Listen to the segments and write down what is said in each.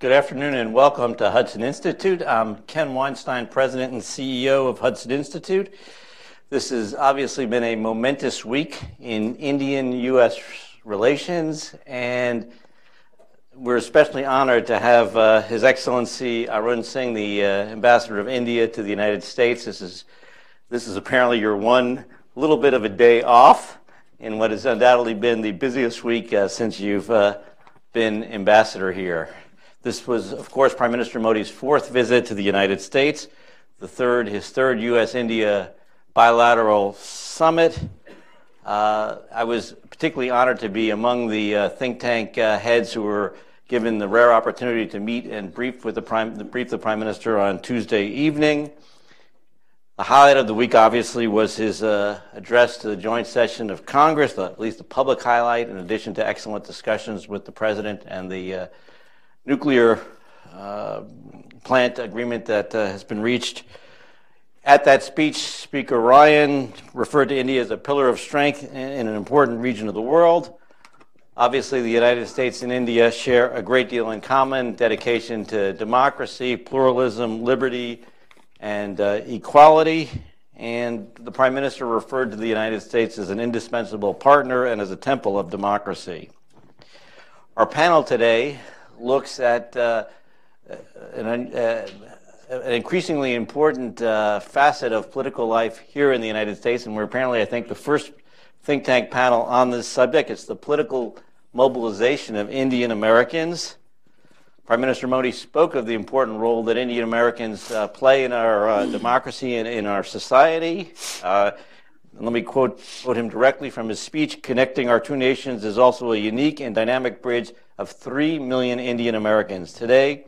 Good afternoon and welcome to Hudson Institute. I'm Ken Weinstein, President and CEO of Hudson Institute. This has obviously been a momentous week in Indian U.S. relations, and we're especially honored to have uh, His Excellency Arun Singh, the uh, Ambassador of India to the United States. This is, this is apparently your one little bit of a day off in what has undoubtedly been the busiest week uh, since you've uh, been ambassador here. This was, of course, Prime Minister Modi's fourth visit to the United States, the third, his third U.S.-India bilateral summit. Uh, I was particularly honored to be among the uh, think tank uh, heads who were given the rare opportunity to meet and brief with the prime, brief the prime minister on Tuesday evening. The highlight of the week, obviously, was his uh, address to the joint session of Congress, at least the public highlight, in addition to excellent discussions with the president and the uh, nuclear uh, plant agreement that uh, has been reached. At that speech, Speaker Ryan referred to India as a pillar of strength in an important region of the world. Obviously, the United States and India share a great deal in common dedication to democracy, pluralism, liberty, and uh, equality. And the Prime Minister referred to the United States as an indispensable partner and as a temple of democracy. Our panel today looks at uh, an, uh, an, increasingly important uh, facet of political life here in the United States, and we're apparently, I think, the first think tank panel on this subject. It's the political mobilization of Indian Americans. Prime Minister Modi spoke of the important role that Indian Americans uh, play in our uh, democracy and in our society. Uh, let me quote, quote him directly from his speech Connecting our two nations is also a unique and dynamic bridge of 3 million Indian Americans. Today,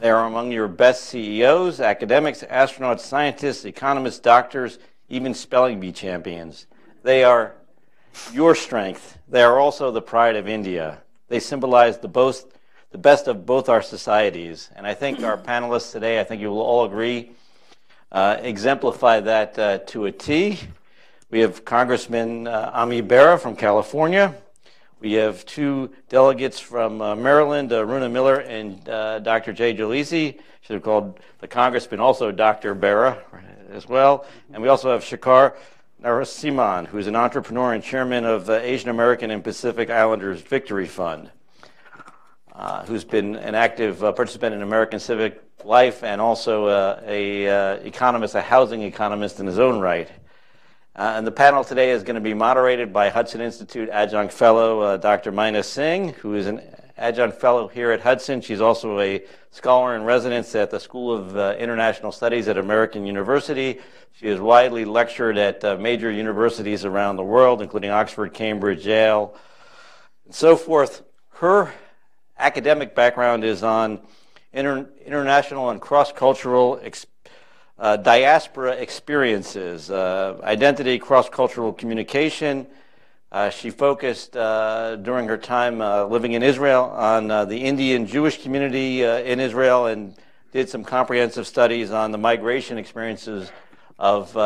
they are among your best CEOs, academics, astronauts, scientists, economists, doctors, even spelling bee champions. They are your strength. They are also the pride of India. They symbolize the, the best of both our societies. And I think our panelists today, I think you will all agree, uh, exemplify that uh, to a T. We have Congressman uh, Ami Bera from California. We have two delegates from uh, Maryland, uh, Runa Miller and uh, Dr. Jay Jalisi. Should have called the congressman also Dr. Bera as well. And we also have Shekar Narasimhan, who's an entrepreneur and chairman of the Asian American and Pacific Islanders Victory Fund, uh, who's been an active uh, participant in American civic life and also uh, a economist, a housing economist in his own right. Uh, and the panel today is going to be moderated by Hudson Institute Adjunct Fellow uh, Dr. Maina Singh, who is an Adjunct Fellow here at Hudson. She's also a scholar in residence at the School of uh, International Studies at American University. She has widely lectured at uh, major universities around the world, including Oxford, Cambridge, Yale, and so forth. Her academic background is on inter- international and cross cultural experience uh, diaspora experiences, uh, identity, cross cultural communication. Uh, she focused uh, during her time uh, living in Israel on uh, the Indian Jewish community in Israel and did some comprehensive studies on the migration experiences of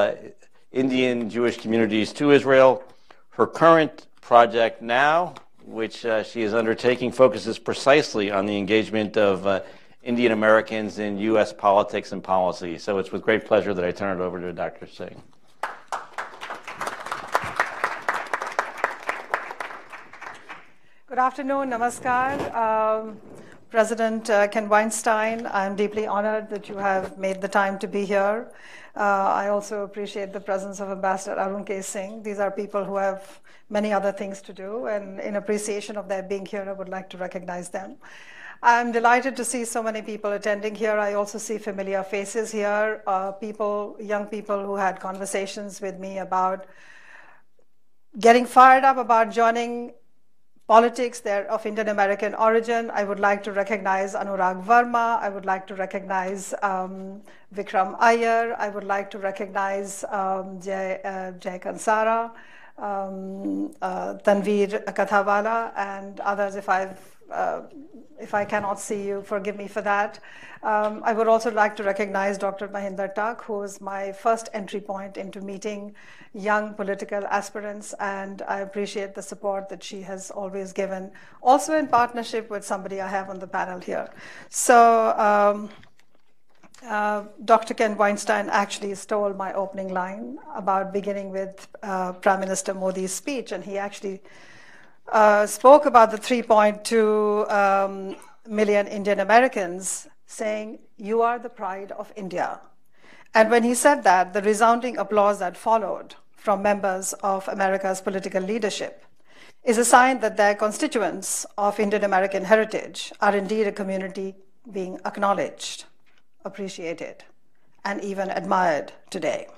Indian Jewish communities to Israel. Her current project now, which she is undertaking, focuses precisely on the engagement of Indian Americans in U.S. politics and policy. So it's with great pleasure that I turn it over to Dr. Singh. Good afternoon, namaskar. Um, President uh, Ken Weinstein, I'm deeply honored that you have made the time to be here. Uh, I also appreciate the presence of Ambassador Arun K. Singh. These are people who have many other things to do, and in appreciation of their being here, I would like to recognize them. I'm delighted to see so many people attending here. I also see familiar faces here, uh, people, young people who had conversations with me about getting fired up about joining politics. They're of Indian American origin. I would like to recognize Anurag Verma. I would like to recognize um, Vikram Iyer. I would like to recognize um, Jay, uh, Jay Kansara, um, uh, Tanveer Kathawala, and others if I've uh, if I cannot see you, forgive me for that. Um, I would also like to recognize Dr. Mahinder Tak, who was my first entry point into meeting young political aspirants, and I appreciate the support that she has always given, also in partnership with somebody I have on the panel here. So, um, uh, Dr. Ken Weinstein actually stole my opening line about beginning with uh, Prime Minister Modi's speech, and he actually uh, spoke about the 3.2 um, million Indian Americans, saying, You are the pride of India. And when he said that, the resounding applause that followed from members of America's political leadership is a sign that their constituents of Indian American heritage are indeed a community being acknowledged appreciated, and even admired today.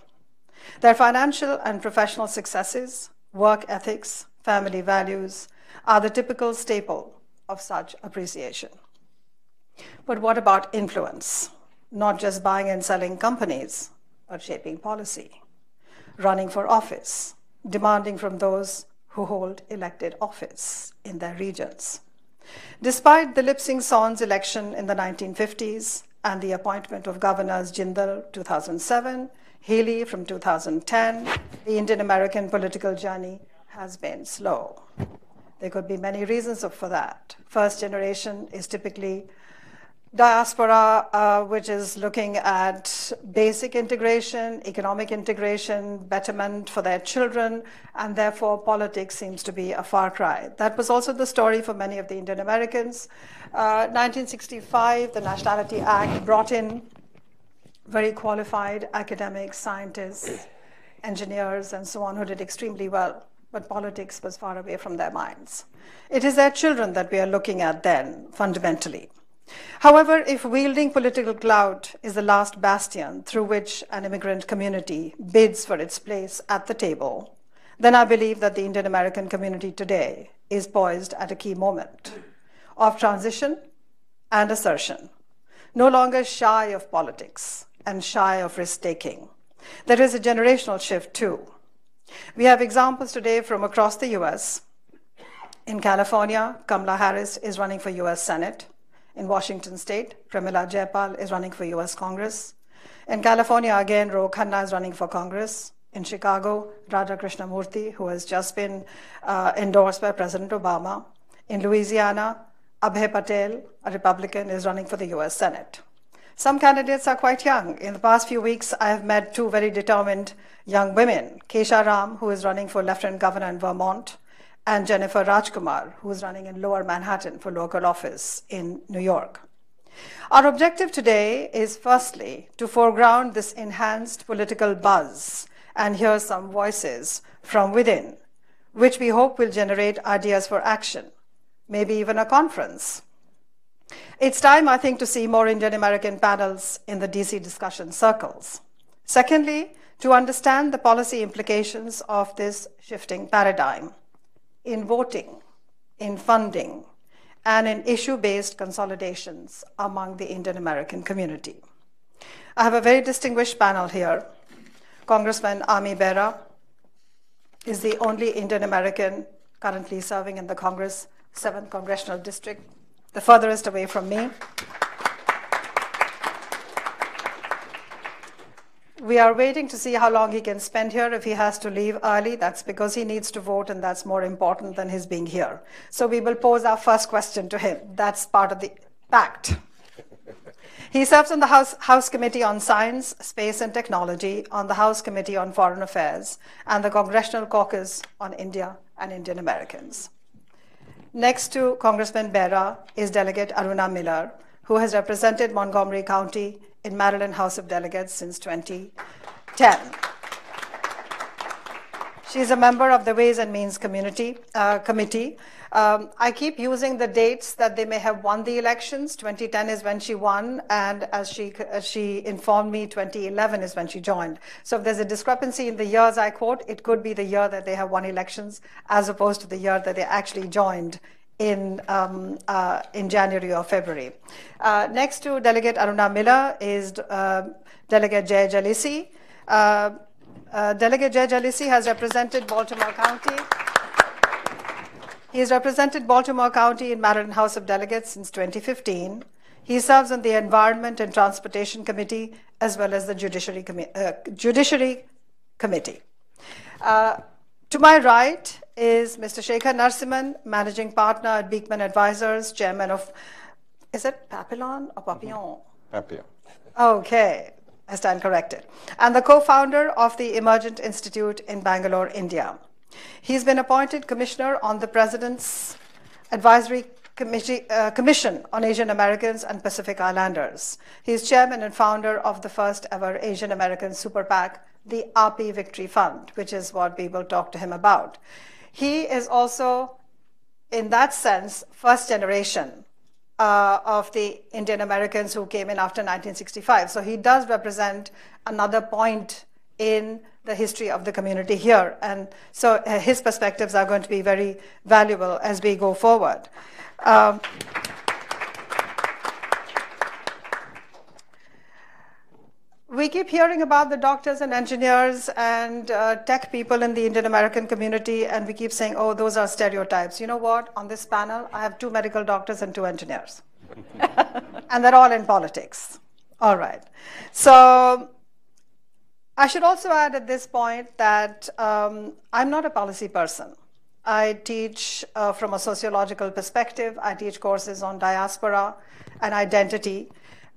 Their financial and professional successes, work ethics, family values are the typical staple of such appreciation. But what about influence? Not just buying and selling companies, but shaping policy, running for office, demanding from those who hold elected office in their regions. Despite the Dalip Singh Saund's election in the 1950s and the appointment of governors Jindal 2007, Haley from 2010, the Indian American political journey has been slow. There could be many reasons for that. First generation is typically diaspora, uh, which is looking at basic integration, economic integration, betterment for their children, and therefore politics seems to be a far cry. That was also the story for many of the Indian Americans. Uh, 1965, the Nationality Act brought in very qualified academics, scientists, engineers, and so on who did extremely well, but politics was far away from their minds. It is their children that we are looking at then, fundamentally. However, if wielding political clout is the last bastion through which an immigrant community bids for its place at the table, then I believe that the Indian American community today is poised at a key moment of transition and assertion, no longer shy of politics and shy of risk taking. There is a generational shift too. We have examples today from across the US. In California, Kamala Harris is running for US Senate. In Washington state, Pramila Jayapal is running for US Congress. In California, again, Ro Khanna is running for Congress. In Chicago, Raja Krishnamoorthi, who has just been uh, endorsed by President Obama. In Louisiana, Abhay Patel, a Republican, is running for the US Senate. Some candidates are quite young. In the past few weeks, I have met two very determined young women Kesha Ram, who is running for Lieutenant Governor in Vermont, and Jennifer Rajkumar, who's running in Lower Manhattan for local office in New York. Our objective today is firstly to foreground this enhanced political buzz and hear some voices from within, which we hope will generate ideas for action, maybe even a conference. It's time, I think, to see more Indian American panels in the DC discussion circles. Secondly, to understand the policy implications of this shifting paradigm in voting, in funding, and in issue based consolidations among the Indian American community. I have a very distinguished panel here. Congressman Ami Bera is the only Indian American currently serving in the Congress 7th Congressional District, the furthest away from me. We are waiting to see how long he can spend here. If he has to leave early, that's because he needs to vote, and that's more important than his being here. So we will pose our first question to him. That's part of the pact. He serves on the House, House Committee on Science, Space and Technology, on the House Committee on Foreign Affairs, and the Congressional Caucus on India and Indian Americans. Next to Congressman Bera is Delegate Aruna Miller, who has represented Montgomery County in Maryland House of Delegates since 2010. She's a member of the Ways and Means Community uh, Committee. Um, I keep using the dates that they may have won the elections. 2010 is when she won, and as she as she informed me, 2011 is when she joined. So if there's a discrepancy in the years I quote, it could be the year that they have won elections, as opposed to the year that they actually joined in, um, uh, in January or February. Uh, next to Delegate Aruna Miller is uh, Delegate Jay Jalisi. Uh, Delegate Jay Jalisi has represented Baltimore County He has represented Baltimore County in Maryland House of Delegates since 2015. He serves on the Environment and Transportation Committee as well as the Judiciary, Commi- uh, Judiciary Committee. Uh, to my right is Mr. Shekar Narasimhan, Managing Partner at Beekman Advisors, Chairman of, is it Papillon or Papillon? Papillon. Okay, I stand corrected. And the co-founder of the Emergent Institute in Bangalore, India. He's been appointed commissioner on the President's Advisory Committee, uh, Commission on Asian Americans and Pacific Islanders. He's chairman and founder of the first ever Asian American super PAC, the API Victory Fund, which is what we will talk to him about. He is also, in that sense, first generation uh, of the Indian Americans who came in after 1965. So he does represent another point in the history of the community here. And so uh, his perspectives are going to be very valuable as we go forward. Um, we keep hearing about the doctors and engineers and uh, tech people in the Indian American community, and we keep saying, oh, those are stereotypes. You know what? On this panel, I have two medical doctors and two engineers. and they're all in politics. All right. So I should also add at this point that um, I'm not a policy person. I teach uh, from a sociological perspective. I teach courses on diaspora and identity.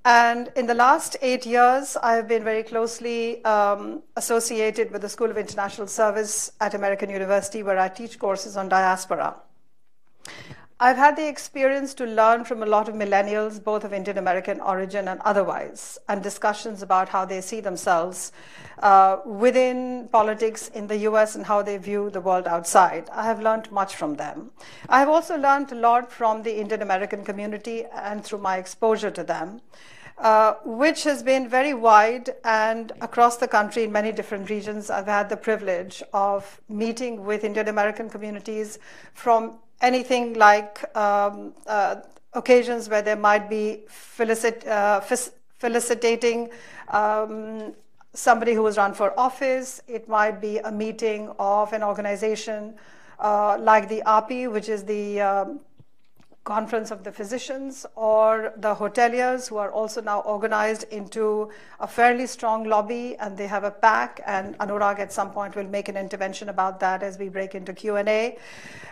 And in the last eight years, I have been very closely um, associated with the School of International Service at American University, where I teach courses on diaspora. I've had the experience to learn from a lot of millennials, both of Indian American origin and otherwise, and discussions about how they see themselves uh, within politics in the US and how they view the world outside. I have learned much from them. I have also learned a lot from the Indian American community and through my exposure to them. Uh, which has been very wide and across the country in many different regions. I've had the privilege of meeting with Indian American communities from anything like um, uh, occasions where there might be felicit, uh, felicitating um, somebody who has run for office. It might be a meeting of an organization uh, like the API, which is the um, Conference of the Physicians or the hoteliers who are also now organized into a fairly strong lobby and they have a pack and Anurag at some point will make an intervention about that as we break into Q&A.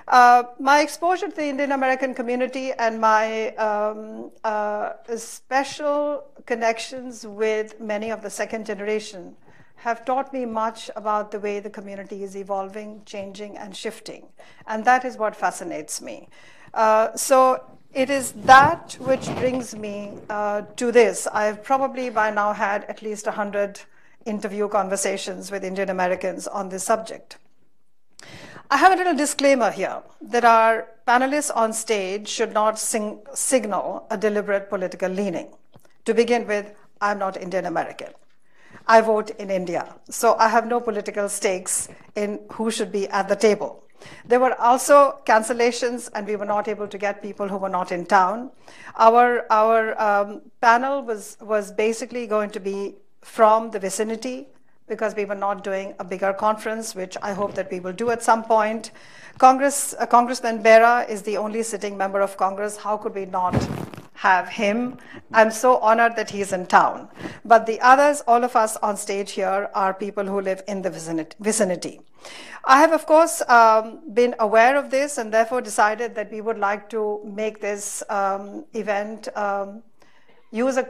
Uh, my exposure to the Indian American community and my um, uh, special connections with many of the second generation have taught me much about the way the community is evolving, changing, and shifting. And that is what fascinates me. Uh, so it is that which brings me uh, to this. I've probably by now had at least 100 interview conversations with Indian Americans on this subject. I have a little disclaimer here that our panelists on stage should not sing, signal a deliberate political leaning. To begin with, I'm not Indian American. I vote in India, so I have no political stakes in who should be at the table. There were also cancellations, and we were not able to get people who were not in town. Our, our um, panel was, was basically going to be from the vicinity because we were not doing a bigger conference, which I hope that we will do at some point. Congress, uh, Congressman Bera is the only sitting member of Congress. How could we not have him? I'm so honored that he's in town. But the others, all of us on stage here, are people who live in the vicinity. I have, of course, um, been aware of this and therefore decided that we would like to make this um, event um, use a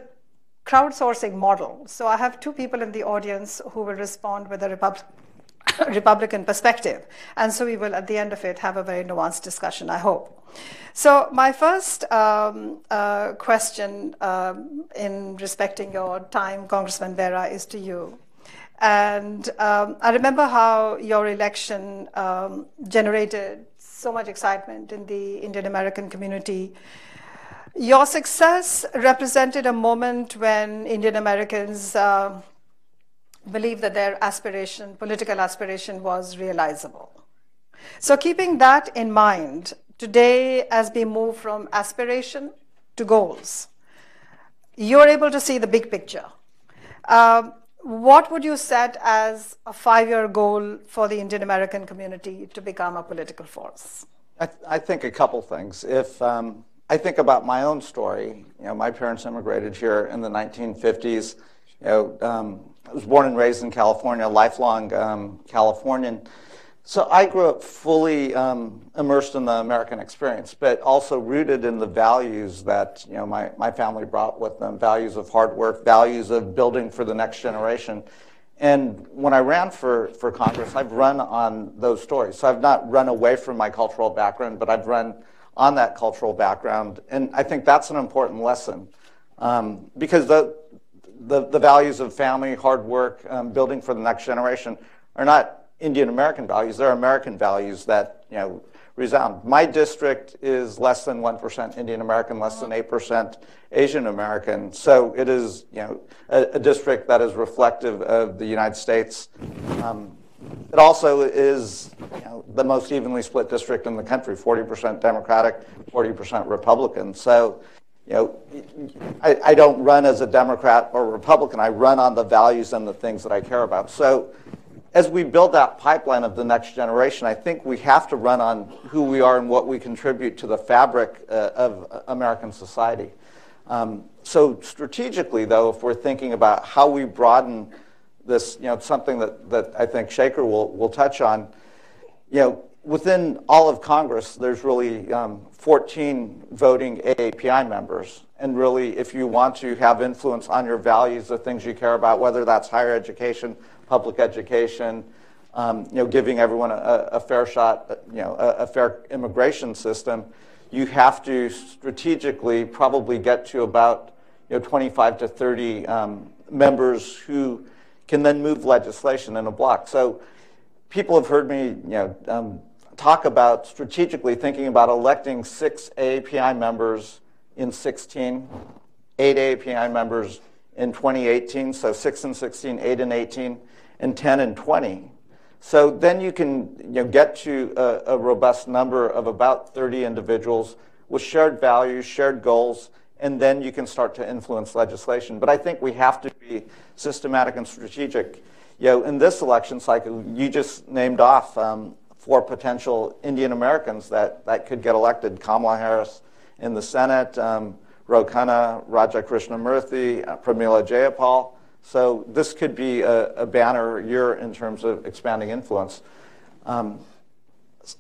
crowdsourcing model. So I have two people in the audience who will respond with a Repub- Republican perspective. And so we will, at the end of it, have a very nuanced discussion, I hope. So my first um, uh, question um, in respecting your time, Congressman Bera, is to you. And um, I remember how your election um, generated so much excitement in the Indian American community. Your success represented a moment when Indian Americans uh, believed that their aspiration, political aspiration, was realizable. So, keeping that in mind, today, as we move from aspiration to goals, you're able to see the big picture. Um, what would you set as a five year goal for the Indian American community to become a political force? I, th- I think a couple things. If um, I think about my own story, you know, my parents immigrated here in the 1950s. You know, um, I was born and raised in California, lifelong um, Californian. So I grew up fully um, immersed in the American experience, but also rooted in the values that you know my, my family brought with them: values of hard work, values of building for the next generation. And when I ran for, for Congress, I've run on those stories. So I've not run away from my cultural background, but I've run on that cultural background. And I think that's an important lesson um, because the, the, the, values of family, hard work, um, building for the next generation are not Indian American values. They're American values that you know resound. My district is less than 1% Indian American, less than 8% Asian American. So it is, you know, a, a district that is reflective of the United States. Um, it also is you know, the most evenly split district in the country, 40% Democratic, 40% Republican. So, you know, I, I don't run as a Democrat or Republican. I run on the values and the things that I care about. So as we build that pipeline of the next generation, I think we have to run on who we are and what we contribute to the fabric uh, of American society. Um, so strategically, though, if we're thinking about how we broaden this, you know, something that, that I think Shekar will, will touch on, you know, within all of Congress, there's really um, 14 voting AAPI members. And really, if you want to have influence on your values, the things you care about, whether that's higher education, public education, um, you know, giving everyone a, a fair shot, you know, a, a, fair immigration system, you have to strategically probably get to about you know, 25 to 30 um, members who can then move legislation in a block. So people have heard me you know, um, talk about strategically thinking about electing six AAPI members in 16, eight AAPI members in 2018, so 6 and 16, 8 and 18, and 10 and 20. So then you can you know, get to a, a, robust number of about 30 individuals with shared values, shared goals, and then you can start to influence legislation. But I think we have to be systematic and strategic. You know, in this election cycle, you just named off um, four potential Indian Americans that, that could get elected. Kamala Harris in the Senate, um, Ro Khanna, Raja Krishnamoorthi, uh, Pramila Jayapal. So this could be a, a banner year in terms of expanding influence. Um,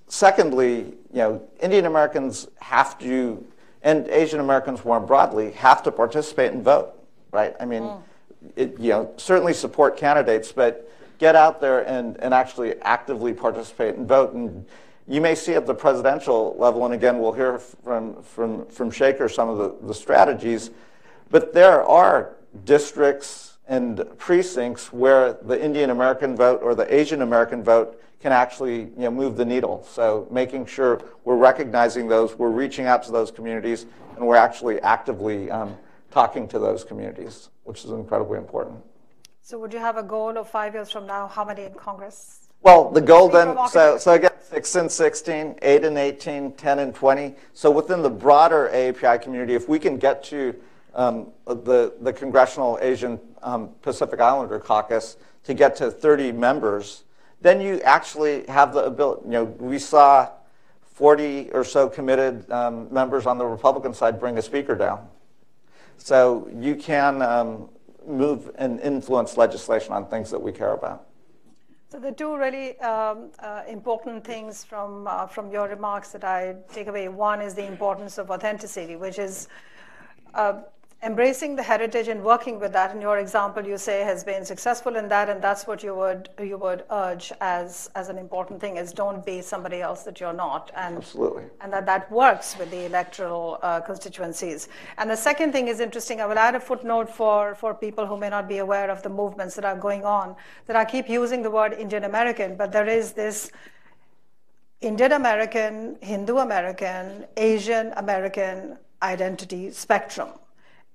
secondly, you know, Indian Americans have to, and Asian Americans more broadly, have to participate and vote, right? I mean, mm. it, you know, certainly support candidates, but get out there and, and actually actively participate and vote. And you may see at the presidential level, and again, we'll hear from, from, from Shekar some of the, the strategies, but there are districts, and precincts where the Indian American vote or the Asian American vote can actually you know, move the needle. So making sure we're recognizing those, we're reaching out to those communities, and we're actually actively um, talking to those communities, which is incredibly important. So would you have a goal of five years from now, how many in Congress? Well, the goal then, so, so again, 6 and 16, 8 and 18, 10 and 20. So within the broader AAPI community, if we can get to um, the, the Congressional Asian um, Pacific Islander Caucus to get to 30 members, then you actually have the ability. You know, we saw 40 or so committed um, members on the Republican side bring a speaker down. So you can um, move and influence legislation on things that we care about. So the two really um, uh, important things from uh, from your remarks that I take away. One is the importance of authenticity, which is uh, embracing the heritage and working with that. And your example you say has been successful in that and that's what you would you would urge as as an important thing is don't be somebody else that you're not and absolutely. and that that works with the electoral uh, constituencies. And the second thing is interesting i will add a footnote for for people who may not be aware of the movements that are going on that i keep using the word indian american but there is this indian american hindu american asian american identity spectrum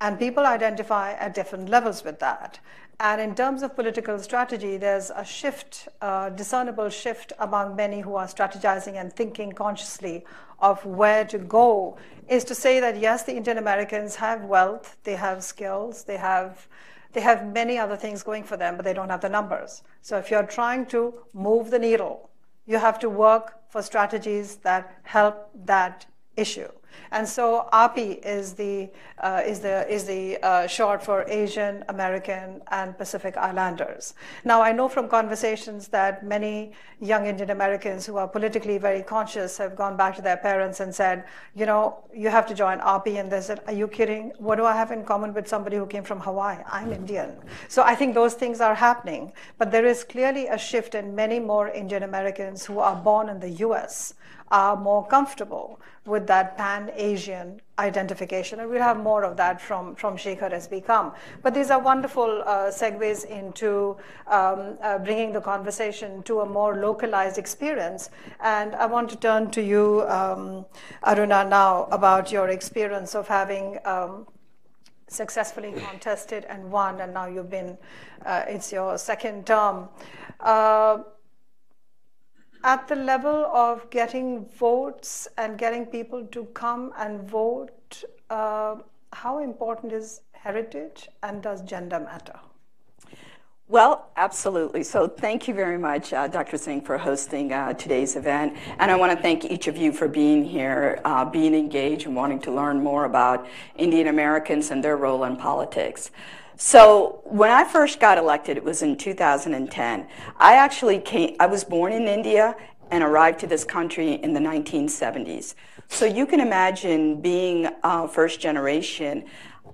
and people identify at different levels with that. And in terms of political strategy, there's a shift, discernible shift among many who are strategizing and thinking consciously of where to go, is to say that yes, the Indian Americans have wealth, they have skills, they have they have many other things going for them, but they don't have the numbers. So if you're trying to move the needle You have to work for strategies that help that issue. And so AAPI is the, uh, is the, is the uh, short for Asian American and Pacific Islanders. Now, I know from conversations that many young Indian Americans who are politically very conscious have gone back to their parents and said, you know, you have to join AAPI. And they said, are you kidding? What do I have in common with somebody who came from Hawaii? I'm Indian. So I think those things are happening. But there is clearly a shift in many more Indian Americans who are born in the US are more comfortable with that pan-Asian identification. And we'll have more of that from, from Shekar as we come. But these are wonderful uh, segues into um, uh, bringing the conversation to a more localized experience. And I want to turn to you, um, Aruna, now about your experience of having um, successfully contested and won, and now you've been, uh, it's your second term. Uh, at the level of getting votes and getting people to come and vote, uh, how important is heritage and does gender matter? Well, absolutely. So thank you very much, uh, Dr. Singh, for hosting uh, today's event. And I want to thank each of you for being here, uh, being engaged, and wanting to learn more about Indian Americans and their role in politics. So when I first got elected, it was in 2010. I actually came, I was born in India and arrived to this country in the 1970s. So you can imagine being uh, first generation.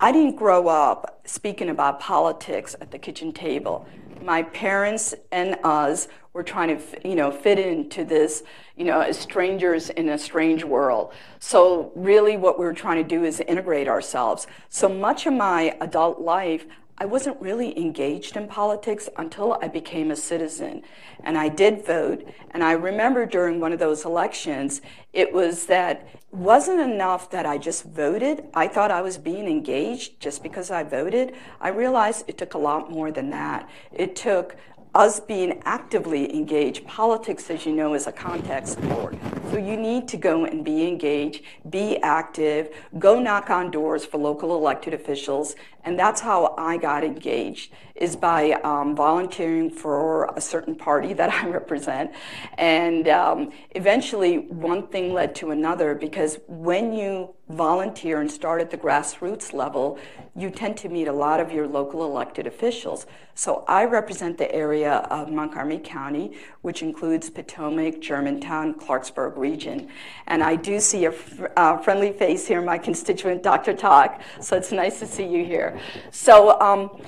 I didn't grow up speaking about politics at the kitchen table. My parents and us were trying to, you know, fit into this, you know, as strangers in a strange world. So really what we were trying to do is integrate ourselves. So much of my adult life, I wasn't really engaged in politics until I became a citizen. And I did vote. And I remember during one of those elections, it was that it wasn't enough that I just voted. I thought I was being engaged just because I voted. I realized it took a lot more than that. It took us being actively engaged. Politics, as you know, is a contact sport. So you need to go and be engaged, be active, go knock on doors for local elected officials. And that's how I got engaged, is by um, volunteering for a certain party that I represent. And um, eventually, one thing led to another because when you volunteer and start at the grassroots level, you tend to meet a lot of your local elected officials. So I represent the area of Montgomery County, which includes Potomac, Germantown, Clarksburg region. And I do see a uh, friendly face here, my constituent, Dr. Tak. So it's nice to see you here. So um,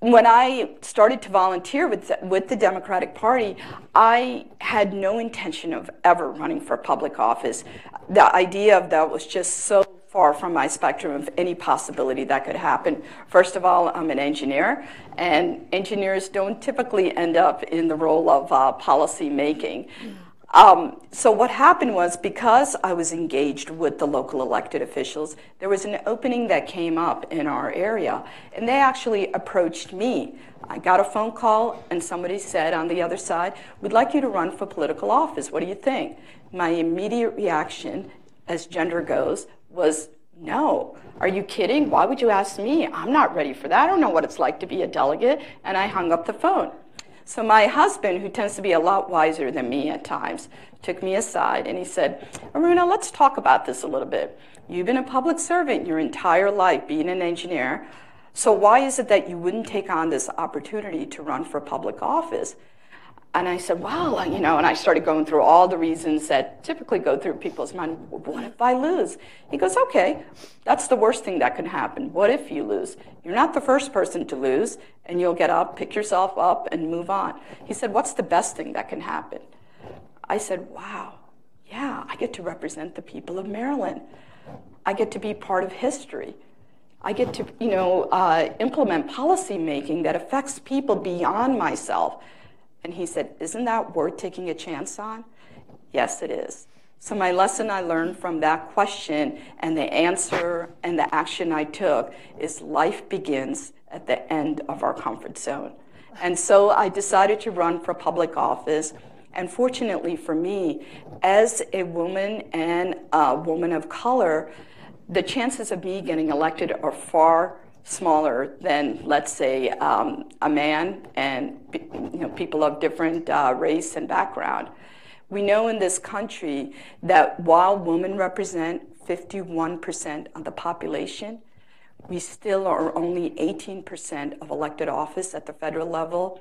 when I started to volunteer with the, with the Democratic Party, I had no intention of ever running for public office. The idea of that was just so far from my spectrum of any possibility that could happen. First of all, I'm an engineer, and engineers don't typically end up in the role of uh, policy making. Um, so what happened was because I was engaged with the local elected officials, there was an opening that came up in our area, and they actually approached me. I got a phone call, and somebody said on the other side, "We'd like you to run for political office. What do you think?" My immediate reaction, as gender goes, was no. Are you kidding? Why would you ask me? I'm not ready for that. I don't know what it's like to be a delegate. And I hung up the phone. So my husband, who tends to be a lot wiser than me at times, took me aside and he said, Aruna, let's talk about this a little bit. You've been a public servant your entire life, being an engineer. So why is it that you wouldn't take on this opportunity to run for public office? And I said, well, you know, and I started going through all the reasons that typically go through people's mind. What if I lose? He goes, okay, that's the worst thing that can happen. What if you lose? You're not the first person to lose, and you'll get up, pick yourself up, and move on. He said, what's the best thing that can happen? I said, wow, yeah, I get to represent the people of Maryland. I get to be part of history. I get to, you know, uh, implement policy making that affects people beyond myself. And he said, Isn't that worth taking a chance on? Yes, it is. So, my lesson I learned from that question and the answer and the action I took is life begins at the end of our comfort zone. And so I decided to run for public office. And fortunately for me, as a woman and a woman of color, the chances of me getting elected are far smaller than, let's say, um, a man and you know, people of different uh, race and background. We know in this country that while women represent 51% of the population, we still are only 18% of elected office at the federal level,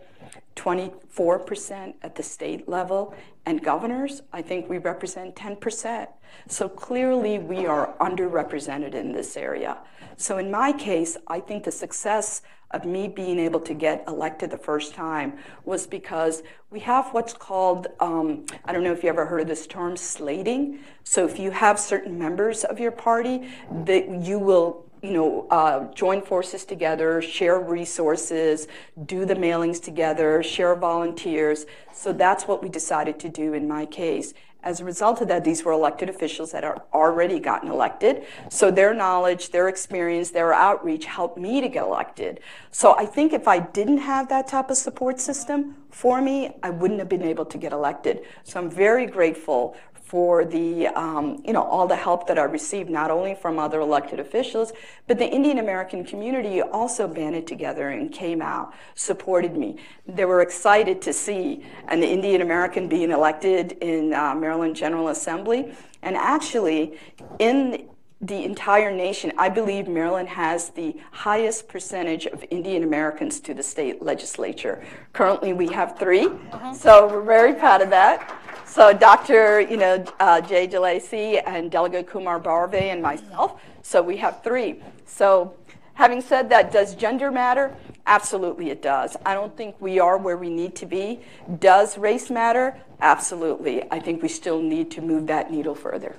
24% at the state level, and governors, I think we represent 10%. So clearly we are underrepresented in this area. So in my case, I think the success of me being able to get elected the first time was because we have what's called, um, I don't know if you ever heard of this term, slating. So if you have certain members of your party, that you will you know, uh, join forces together, share resources, do the mailings together, share volunteers. So that's what we decided to do in my case. As a result of that, these were elected officials that are already gotten elected. So their knowledge, their experience, their outreach helped me to get elected. So I think if I didn't have that type of support system for me, I wouldn't have been able to get elected. So I'm very grateful for the, um, you know, all the help that I received, not only from other elected officials, but the Indian American community also banded together and came out, supported me. They were excited to see an Indian American being elected in uh, Maryland General Assembly. And actually, in the entire nation, I believe Maryland has the highest percentage of Indian Americans to the state legislature. Currently, we have 3 uh-huh. so we're very proud of that. So Dr. You know, uh, Jay Jalisi and Delegate Kumar Barve and myself. So we have three. So having said that, does gender matter? Absolutely it does. I don't think we are where we need to be. Does race matter? Absolutely. I think we still need to move that needle further.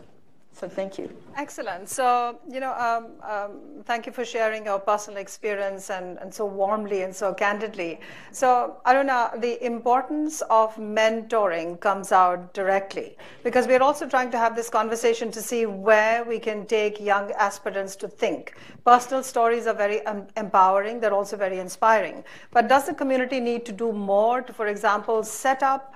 So thank you. Excellent. So, you know, um, um, thank you for sharing your personal experience and, and so warmly and so candidly. So, Aruna, the importance of mentoring comes out directly because we're also trying to have this conversation to see where we can take young aspirants to think. Personal stories are very um, empowering, they're also very inspiring. But does the community need to do more to, for example, set up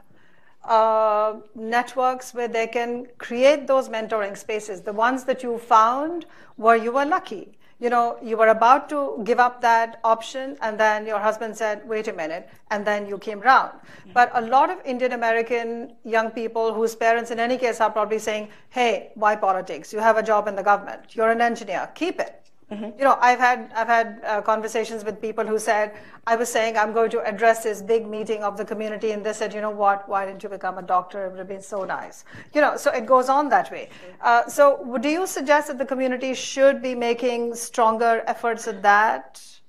uh, networks where they can create those mentoring spaces. The ones that you found where you were lucky. You know, you were about to give up that option, and then your husband said, wait a minute, and then you came round. But a lot of Indian American young people whose parents, in any case, are probably saying, hey, why politics? You have a job in the government, you're an engineer, keep it. Mm-hmm. You know, I've had I've had uh, conversations with people who said I was saying I'm going to address this big meeting of the community, and they said, you know what? Why didn't you become a doctor? It would have been so nice. You know, so it goes on that way. Uh, so, do you suggest that the community should be making stronger efforts at that?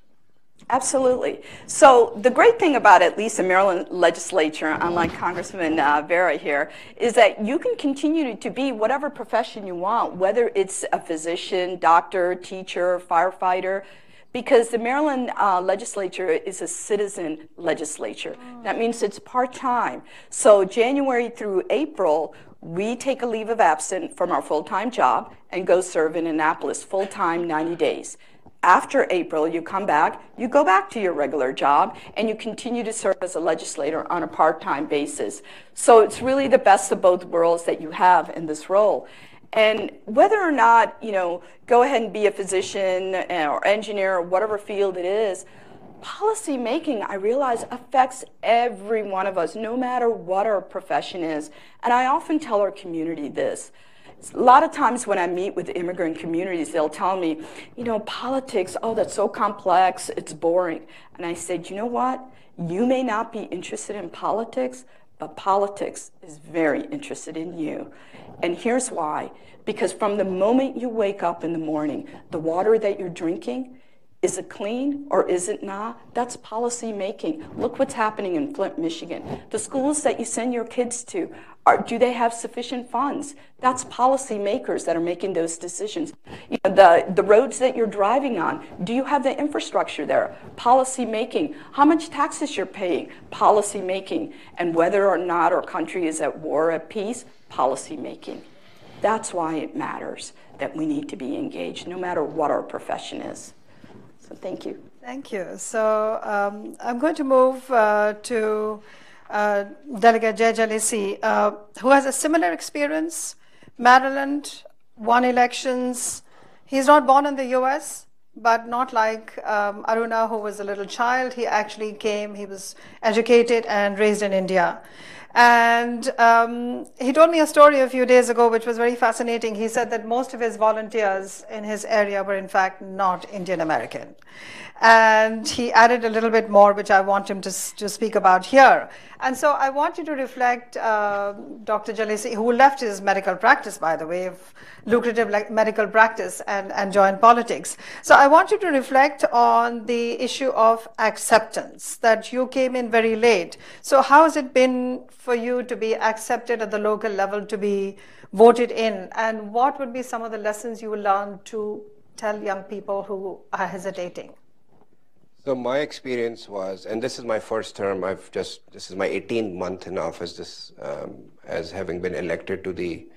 Absolutely. So the great thing about at least the Maryland legislature, unlike Congressman uh, Bera here, is that you can continue to be whatever profession you want, whether it's a physician, doctor, teacher, firefighter, because the Maryland uh, legislature is a citizen legislature. That means it's part-time. So January through April, we take a leave of absence from our full-time job and go serve in Annapolis full-time 90 days. After April, you come back, you go back to your regular job, and you continue to serve as a legislator on a part time basis. So it's really the best of both worlds that you have in this role. And whether or not, you know, go ahead and be a physician eh, or engineer or whatever field it is, policy making, I realize, affects every one of us, no matter what our profession is. And I often tell our community this a lot of times when I meet with immigrant communities, they'll tell me, you know, politics, oh, that's so complex, it's boring. And I said, you know what? You may not be interested in politics, but politics is very interested in you. And here's why. Because from the moment you wake up in the morning, the water that you're drinking, is it clean or is it not? That's policy making. Look what's happening in Flint, Michigan. The schools that you send your kids to, are, do they have sufficient funds? That's policymakers that are making those decisions. You know, the, the roads that you're driving on, do you have the infrastructure there? Policy making. How much taxes you're paying? Policy making. And whether or not our country is at war, at peace, policy making. That's why it matters that we need to be engaged, no matter what our profession is. So thank you. Thank you. So um, I'm going to move uh, to uh, Delegate Jay Jalisi, uh, who has a similar experience. Maryland won elections. He's not born in the U.S. but not like um, Aruna, who was a little child. He actually came, he was educated and raised in India. And um, he told me a story a few days ago, which was very fascinating. He said that most of his volunteers in his area were, in fact, not Indian American. And he added a little bit more, which I want him to, to speak about here. And so I want you to reflect, uh, Dr. Jalisi, who left his medical practice, by the way, of lucrative medical practice, and, and joined politics. So I want you to reflect on the issue of acceptance, that you came in very late. So how has it been for you to be accepted at the local level, to be voted in? And what would be some of the lessons you will learn to tell young people who are hesitating? So my experience was, and this is my first term. I've just this is my 18th month in office. This um, as having been elected to the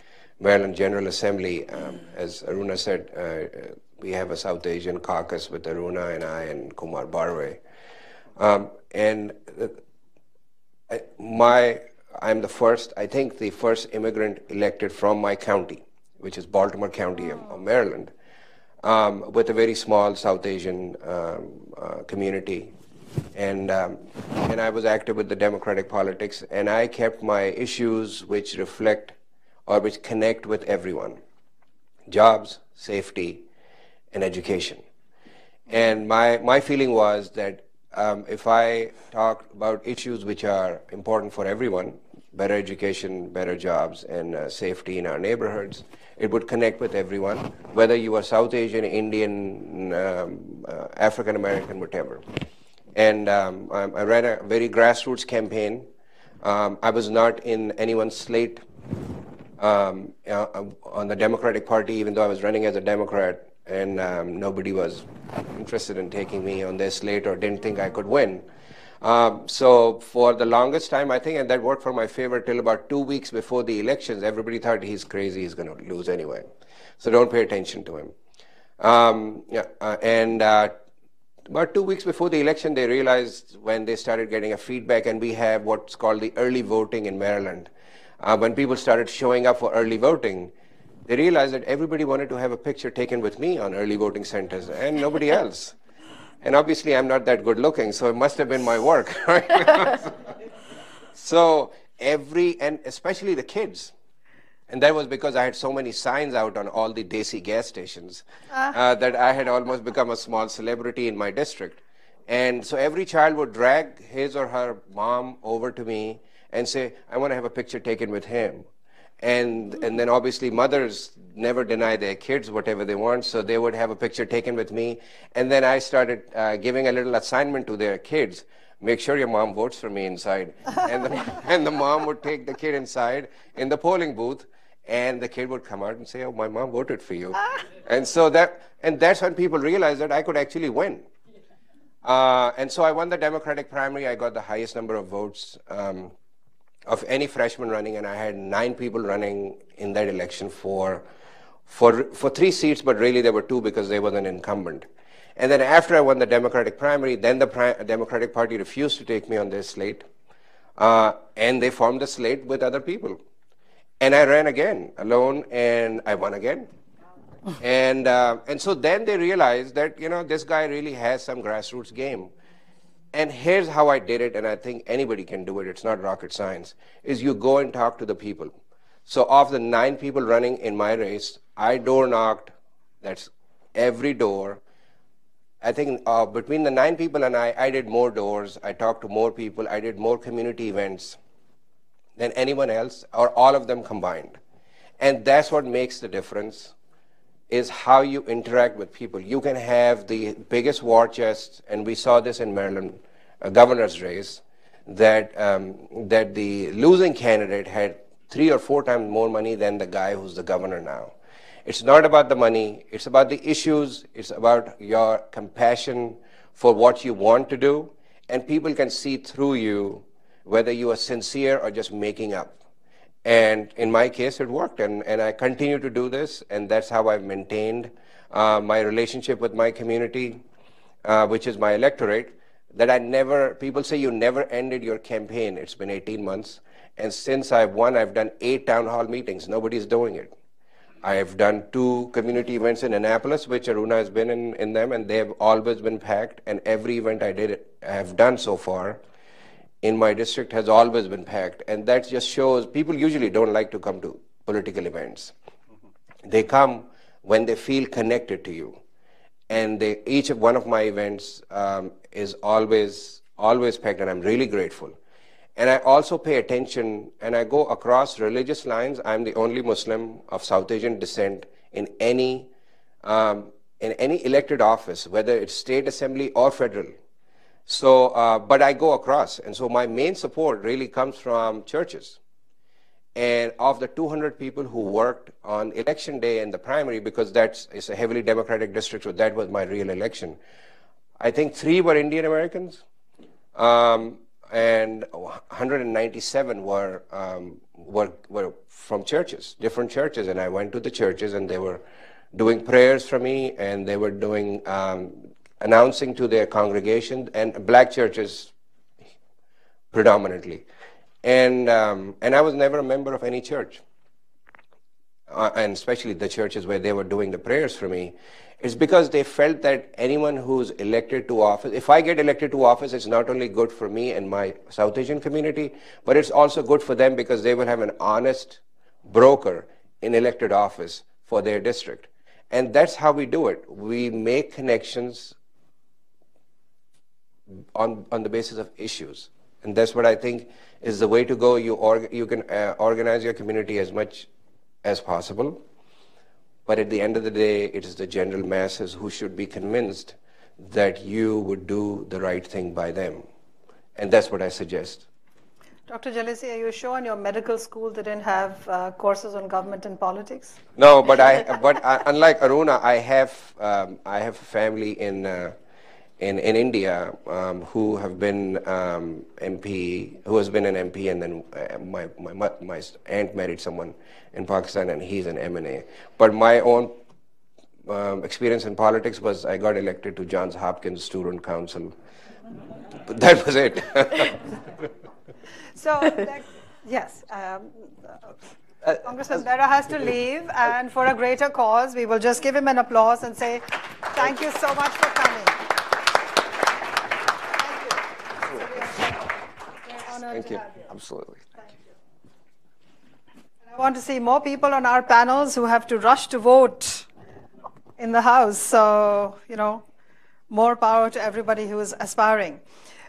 Maryland General Assembly. Um, as Aruna said, uh, we have a South Asian caucus with Aruna and I and Kumar Barve. Um, and uh, my I'm the first, I think, the first immigrant elected from my county, which is Baltimore County of, of Maryland um, with a very small South Asian um, uh, community. And, um, and I was active with the democratic politics, and I kept my issues which reflect or which connect with everyone jobs, safety, and education. And my, my feeling was that um, if I talk about issues which are important for everyone, better education, better jobs, and uh, safety in our neighborhoods, it would connect with everyone, whether you are South Asian, Indian, um, uh, African American, whatever. And um, I ran a very grassroots campaign. Um, I was not in anyone's slate um, uh, on the Democratic Party, even though I was running as a Democrat, and um, nobody was interested in taking me on their slate or didn't think I could win. Um, so for the longest time, I think, and that worked for my favor till about two weeks before the elections, everybody thought he's crazy, he's going to lose anyway. So don't pay attention to him. Um, yeah, uh, and uh, about two weeks before the election, they realized when they started getting a feedback, and we have what's called the early voting in Maryland. Uh, when people started showing up for early voting, they realized that everybody wanted to have a picture taken with me on early voting centers and nobody else. And obviously, I'm not that good looking, so it must have been my work. Right? so every, and especially the kids, and that was because I had so many signs out on all the Desi gas stations uh. Uh, that I had almost become a small celebrity in my district. And so every child would drag his or her mom over to me and say, I want to have a picture taken with him and and then obviously mothers never deny their kids whatever they want. So they would have a picture taken with me. And then i started uh, giving a little assignment to their kids. Make sure your mom votes for me inside. And the, and the mom would take the kid inside in the polling booth. And the kid would come out and say oh my mom voted for you. And so that and that's when people realized that i could actually win. Uh, and so i won the democratic primary. I got the highest number of votes um, of any freshman running, and I had nine people running in that election for, for, for three seats, but really there were two because they was an incumbent. And then after I won the Democratic primary, then the pri Democratic Party refused to take me on their slate, uh, and they formed a slate with other people. And I ran again alone, and I won again. and uh, and so then they realized that you know this guy really has some grassroots game. And here's how I did it, and I think anybody can do it. It's not rocket science. Is you go and talk to the people. So of the nine people running in my race, I door knocked. That's every door. I think uh, between the nine people and I, I did more doors. I talked to more people. I did more community events than anyone else, or all of them combined. And that's what makes the difference is how you interact with people. You can have the biggest war chest, and we saw this in Maryland, a governor's race, that, um, that the losing candidate had three or four times more money than the guy who's the governor now. It's not about the money, it's about the issues, it's about your compassion for what you want to do, and people can see through you whether you are sincere or just making up. And in my case, it worked. And, and I continue to do this. And that's how I've maintained uh, my relationship with my community, uh, which is my electorate. That I never, people say you never ended your campaign. It's been 18 months. And since I've won, I've done eight town hall meetings. Nobody's doing it. I have done two community events in Annapolis, which Aruna has been in, in them, and they have always been packed. And every event I did, I have done so far in my district has always been packed. And that just shows people usually don't like to come to political events. Mm-hmm. They come when they feel connected to you. And they, each of one of my events um, is always, always packed, and I'm really grateful. And I also pay attention and I go across religious lines. I'm the only Muslim of South Asian descent in any, um, in any elected office, whether it's state assembly or federal. So, uh, but I go across. And so my main support really comes from churches. And of the 200 people who worked on election day in the primary, because that's it's a heavily Democratic district, so that was my real election, I think three were Indian Americans. Um, and 197 were, um, were, were from churches, different churches. And I went to the churches and they were doing prayers for me and they were doing, um, announcing to their congregation and black churches predominantly. And, um, and I was never a member of any church. Uh, and especially the churches where they were doing the prayers for me. It's because they felt that anyone who's elected to office, if I get elected to office, it's not only good for me and my South Asian community, but it's also good for them because they will have an honest broker in elected office for their district. And that's how we do it. We make connections on, on the basis of issues. And that's what I think is the way to go. You, org- you can uh, organize your community as much as possible but at the end of the day, it is the general masses who should be convinced that you would do the right thing by them. And that's what I suggest. Dr. Jalisi, are you sure in your medical school they didn't have uh, courses on government and politics? No, but I, but I, unlike Aruna, I have, um, I have a family in, uh, in, in India um, who have been um, MP, who has been an MP, and then uh, my, my, my aunt married someone in Pakistan, and he's an MNA. But my own um, experience in politics was I got elected to Johns Hopkins Student Council. that was it. so, yes. Um, uh, Congressman Bera has to leave, and for a greater cause, we will just give him an applause and say, thank you so much for coming. Thank you. Absolutely. Thank you. I want to see more people on our panels who have to rush to vote in the House. So, you know, more power to everybody who is aspiring.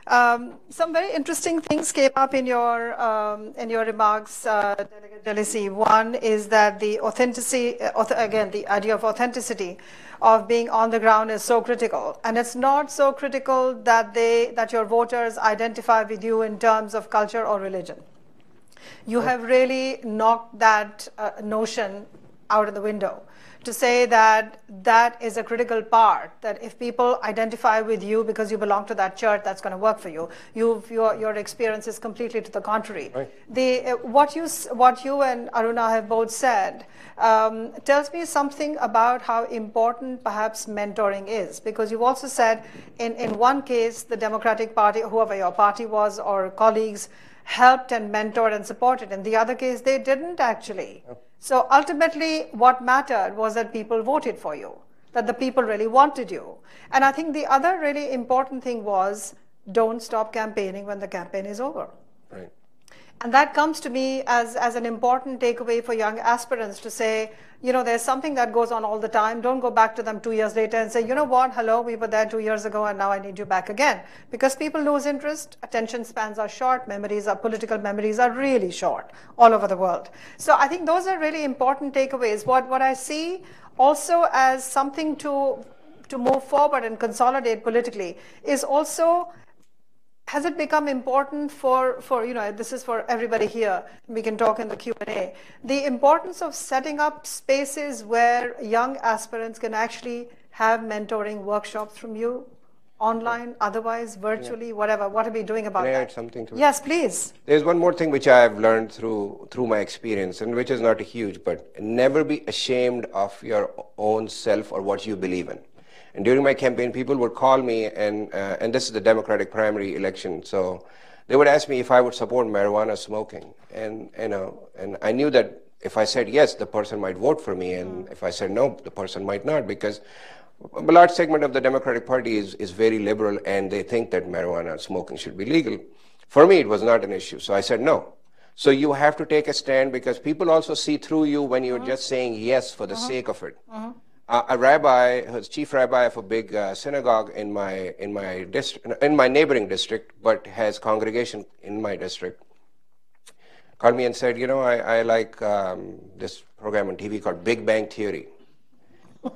Um, some very interesting things came up in your um, in your remarks, uh, Delegate Jalisi. One is that the authenticity, uh, again, the idea of authenticity of being on the ground is so critical, and it's not so critical that they that your voters identify with you in terms of culture or religion. You have really knocked that uh, notion out of the window to say that that is a critical part that if people identify with you because you belong to that church that's going to work for you You've, your, your experience is completely to the contrary right. the, uh, what, you, what you and aruna have both said um, tells me something about how important perhaps mentoring is because you've also said in, in one case the democratic party whoever your party was or colleagues helped and mentored and supported. In the other case, they didn't actually. So ultimately, what mattered was that people voted for you, that the people really wanted you. And I think the other really important thing was don't stop campaigning when the campaign is over. Right. And that comes to me as, as an important takeaway for young aspirants to say, you know, there's something that goes on all the time. Don't go back to them two years later and say, you know what, hello, we were there two years ago and now I need you back again. Because people lose interest, attention spans are short, memories are, political memories are really short all over the world. So I think those are really important takeaways. What, what I see also as something to, to move forward and consolidate politically is also has it become important for, for, you know, this is for everybody here, we can talk in the Q&A, the importance of setting up spaces where young aspirants can actually have mentoring workshops from you, online, otherwise, virtually, yeah. whatever. What are we doing about Can I that? add something to Yes, please. There's one more thing which I've learned through through my experience, and which is not huge, but never be ashamed of your own self or what you believe in. And during my campaign, people would call me, and, uh, and this is the Democratic primary election, so they would ask me if I would support marijuana smoking. And, you know, and I knew that if I said yes, the person might vote for me, and if I said no, the person might not, because a large segment of the Democratic Party is, is very liberal and they think that marijuana smoking should be legal. For me, it was not an issue, so I said no. So you have to take a stand because people also see through you when you're uh-huh. just saying yes for the uh-huh. sake of it. Uh-huh. Uh, a rabbi, who's chief rabbi of a big uh, synagogue in my in my district, in my neighboring district, but has congregation in my district, called me and said, you know, I, I like um, this program on TV called Big Bang Theory.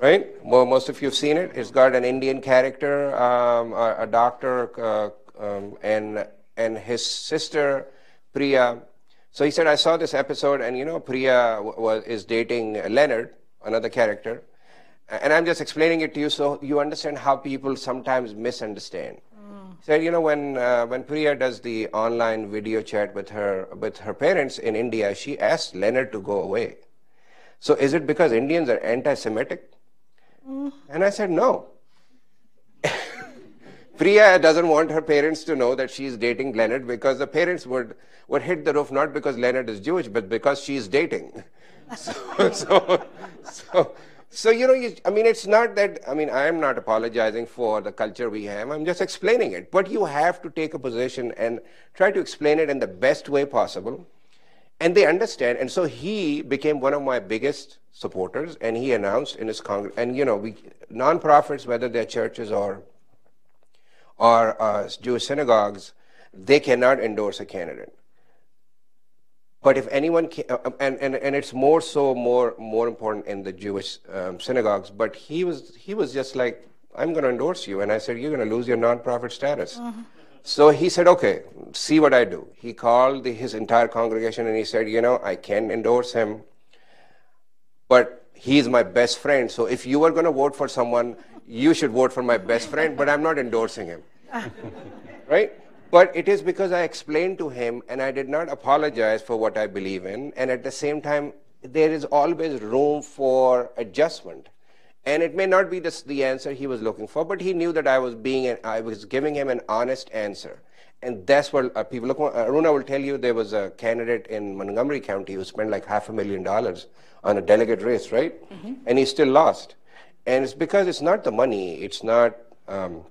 right? Well, most of you have seen it. It's got an Indian character, um, a, a, doctor, uh, um, and and his sister Priya so he said, I saw this episode, and you know, Priya is dating Leonard, another character. And I'm just explaining it to you so you understand how people sometimes misunderstand. Mm. Said, you know, when, uh, when Priya does the online video chat with her, with her parents in India, she asked Leonard to go away. So is it because Indians are anti Semitic? Mm. And I said, no. Priya doesn't want her parents to know that she's dating Leonard because the parents would, would hit the roof not because Leonard is Jewish, but because she's dating. So, so, so, so, you know, you, I mean, it's not that, I mean, I'm not apologizing for the culture we have. I'm just explaining it. But you have to take a position and try to explain it in the best way possible. And they understand. And so he became one of my biggest supporters. And he announced in his congress, and, you know, we, nonprofits, whether they're churches or or uh, Jewish synagogues, they cannot endorse a candidate. But if anyone, can, uh, uh, and, and, and it's more so more more important in the Jewish um, synagogues. But he was he was just like, I'm going to endorse you, and I said, you're going to lose your nonprofit status. Mm-hmm. So he said, okay, see what I do. He called the, his entire congregation and he said, you know, I can endorse him, but he's my best friend. So if you are going to vote for someone, you should vote for my best friend, but I'm not endorsing him. right? But it is because I explained to him and I did not apologize for what I believe in. And at the same time, there is always room for adjustment. And it may not be the, the answer he was looking for, but he knew that I was being, an, I was giving him an honest answer. And that's what uh, people look. Aruna will tell you there was a candidate in Montgomery County who spent like half a million dollars on a delegate race, right? Mm-hmm. And he still lost. And it's because it's not the money, it's not, um,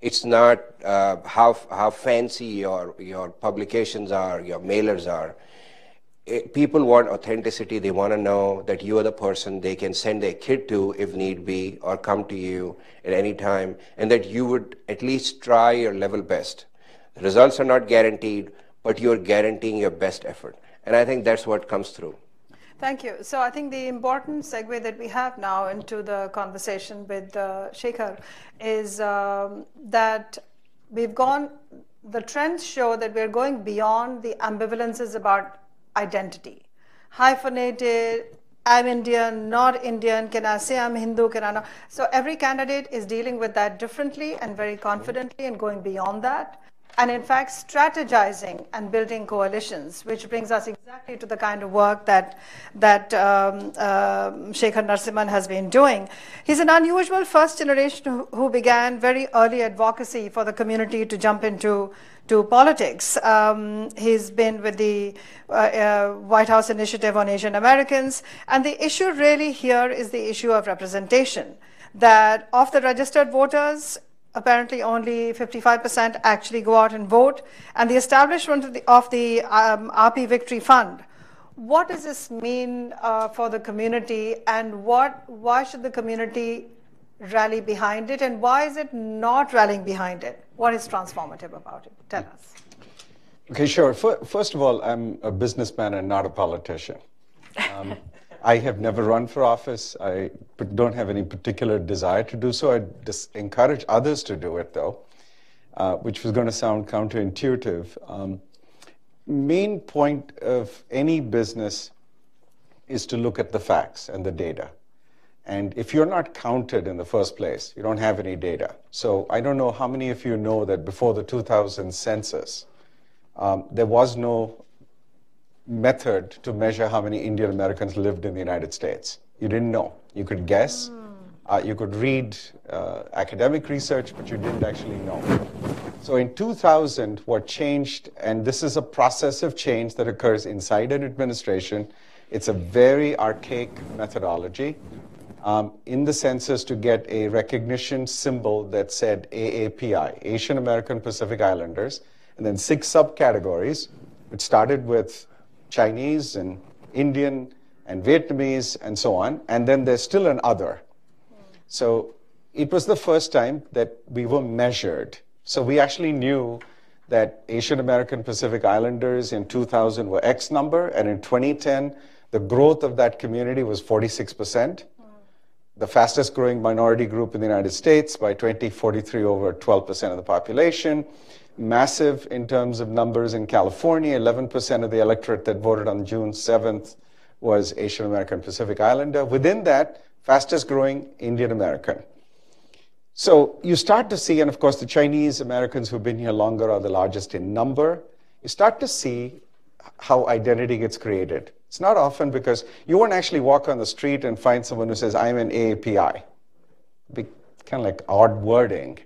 it's not uh, how, how fancy your, your publications are, your mailers are. It, people want authenticity. They want to know that you are the person they can send their kid to if need be, or come to you at any time, and that you would at least try your level best. The results are not guaranteed, but you're guaranteeing your best effort. And I think that's what comes through. Thank you. So I think the important segue that we have now into the conversation with uh, Shekar is um, that we've gone, the trends show that we're going beyond the ambivalences about identity. Hyphenated, I'm Indian, not Indian, can I say I'm Hindu, can I not? So every candidate is dealing with that differently and very confidently and going beyond that and in fact strategizing and building coalitions, which brings us exactly to the kind of work that, that um, uh, Shekar Narsimhan has been doing. He's an unusual first generation who, who, began very early advocacy for the community to jump into to politics. Um, he's been with the uh, uh, White House Initiative on Asian Americans, and the issue really here is the issue of representation. That of the registered voters, apparently only 55% actually go out and vote, and the establishment of the, of the um, AAPI Victory Fund. What does this mean uh, for the community, and what, why should the community rally behind it, and why is it not rallying behind it? What is transformative about it? Tell us. Okay, sure. First of all, I'm a businessman and not a politician. Um, I have never run for office. I don't have any particular desire to do so. I just encourage others to do it, though, uh, which was going to sound counterintuitive. Um, main point of any business is to look at the facts and the data. And if you're not counted in the first place, you don't have any data. So I don't know how many of you know that before the 2000 census, um, there was no method to measure how many Indian Americans lived in the United States. You didn't know. You could guess, uh, you could read uh, academic research, but you didn't actually know. So in 2000, what changed, and this is a process of change that occurs inside an administration, It's a very archaic methodology. Um, in the census to get a recognition symbol that said AAPI, Asian American Pacific Islanders, and then six subcategories, which started with Chinese and Indian and Vietnamese and so on, and then there's still an other. So it was the first time that we were measured. So we actually knew that Asian American Pacific Islanders in 2000 were X number, and in 2010, the growth of that community was 46%. The fastest growing minority group in the United States by 2043, over 12% of the population. Massive in terms of numbers in California, 11% of the electorate that voted on June 7th was Asian American Pacific Islander. Within that, fastest growing Indian American. So you start to see, and of course, the Chinese Americans who've been here longer are the largest in number. You start to see how identity gets created. It's not often because you won't actually walk on the street and find someone who says, I'm an AAPI. Be kind of like odd wording.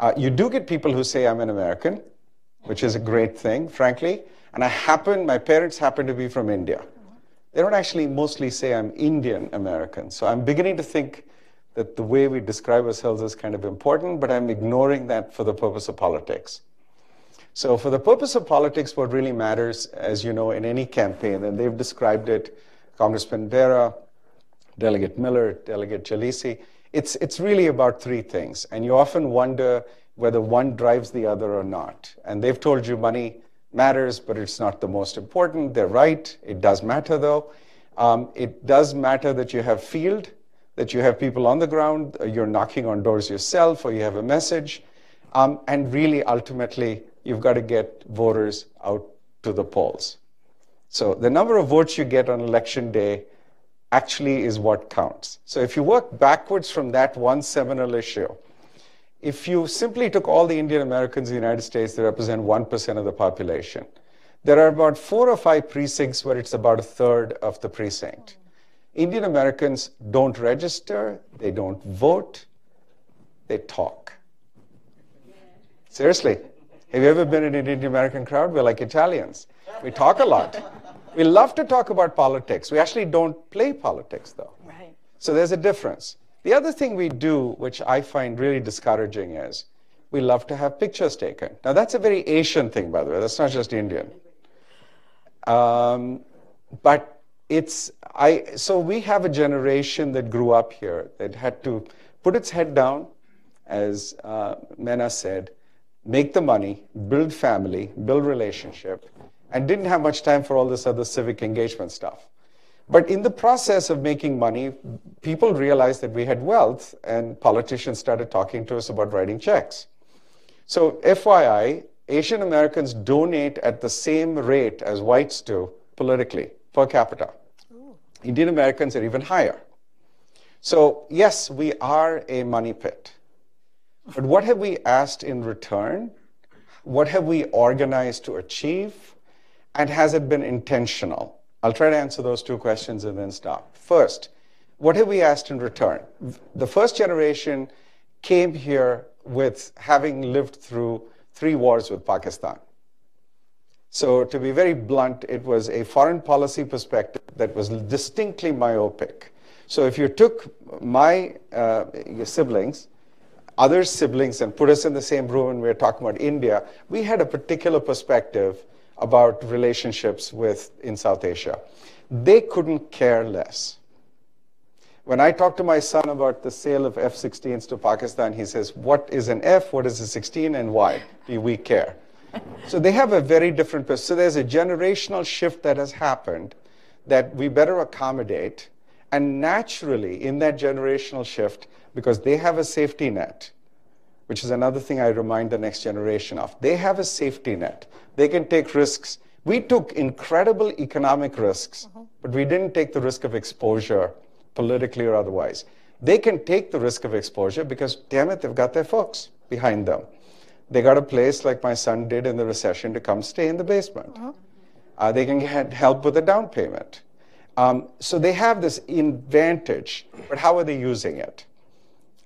Uh, you do get people who say, I'm an American, which is a great thing, frankly. And I happen, my parents happen to be from India. They don't actually mostly say I'm Indian American. So I'm beginning to think that the way we describe ourselves is kind of important, but I'm ignoring that for the purpose of politics. So, for the purpose of politics, what really matters, as you know, in any campaign, and they've described it, Congressman Bera, Delegate Miller, Delegate Jalisi, it's, it's really about three things. And you often wonder whether one drives the other or not. And they've told you money matters, but it's not the most important. They're right. It does matter, though. Um, it does matter that you have field that you have people on the ground, uh, you're knocking on doors yourself, or you have a message. Um, and really, ultimately, you've got to get voters out to the polls. So the number of votes you get on election day actually is what counts. So if you work backwards from that one seminal issue, if you simply took all the Indian Americans in the United States that represent 1% of the population, there are about four or five precincts where it's about a third of the precinct. Indian Americans don't register, they don't vote, they talk. Seriously. Have you ever been in an Indian American crowd? We're like Italians. We talk a lot. We love to talk about politics. We actually don't play politics, though. Right. So there's a difference. The other thing we do, which I find really discouraging, is we love to have pictures taken. Now, that's a very Asian thing, by the way. That's not just Indian. Um, but it's I so we have a generation that grew up here that had to put its head down, as uh, Maina said, make the money, build family, build relationship, and didn't have much time for all this other civic engagement stuff. But in the process of making money, people realized that we had wealth, and politicians started talking to us about writing checks. So, FYI, Asian Americans donate at the same rate as whites do politically per capita. Indian Americans are even higher. So, yes, we are a money pit. But what have we asked in return? What have we organized to achieve? And has it been intentional? I'll try to answer those two questions and then stop. First, what have we asked in return? The first generation came here with having lived through three wars with Pakistan. So, to be very blunt, it was a foreign policy perspective that was distinctly myopic. So, if you took my uh, siblings, other siblings, and put us in the same room and we were talking about India, we had a particular perspective about relationships with in South Asia. They couldn't care less. When I talk to my son about the sale of F 16s to Pakistan, he says, What is an F, what is a 16, and why do we care? so they have a very different perspective. so there's a generational shift that has happened that we better accommodate and naturally in that generational shift because they have a safety net which is another thing i remind the next generation of they have a safety net they can take risks we took incredible economic risks uh-huh. but we didn't take the risk of exposure politically or otherwise they can take the risk of exposure because damn it they've got their folks behind them they got a place like my son did in the recession to come stay in the basement. Uh-huh. Uh, they can get help with a down payment. Um, so they have this advantage, but how are they using it?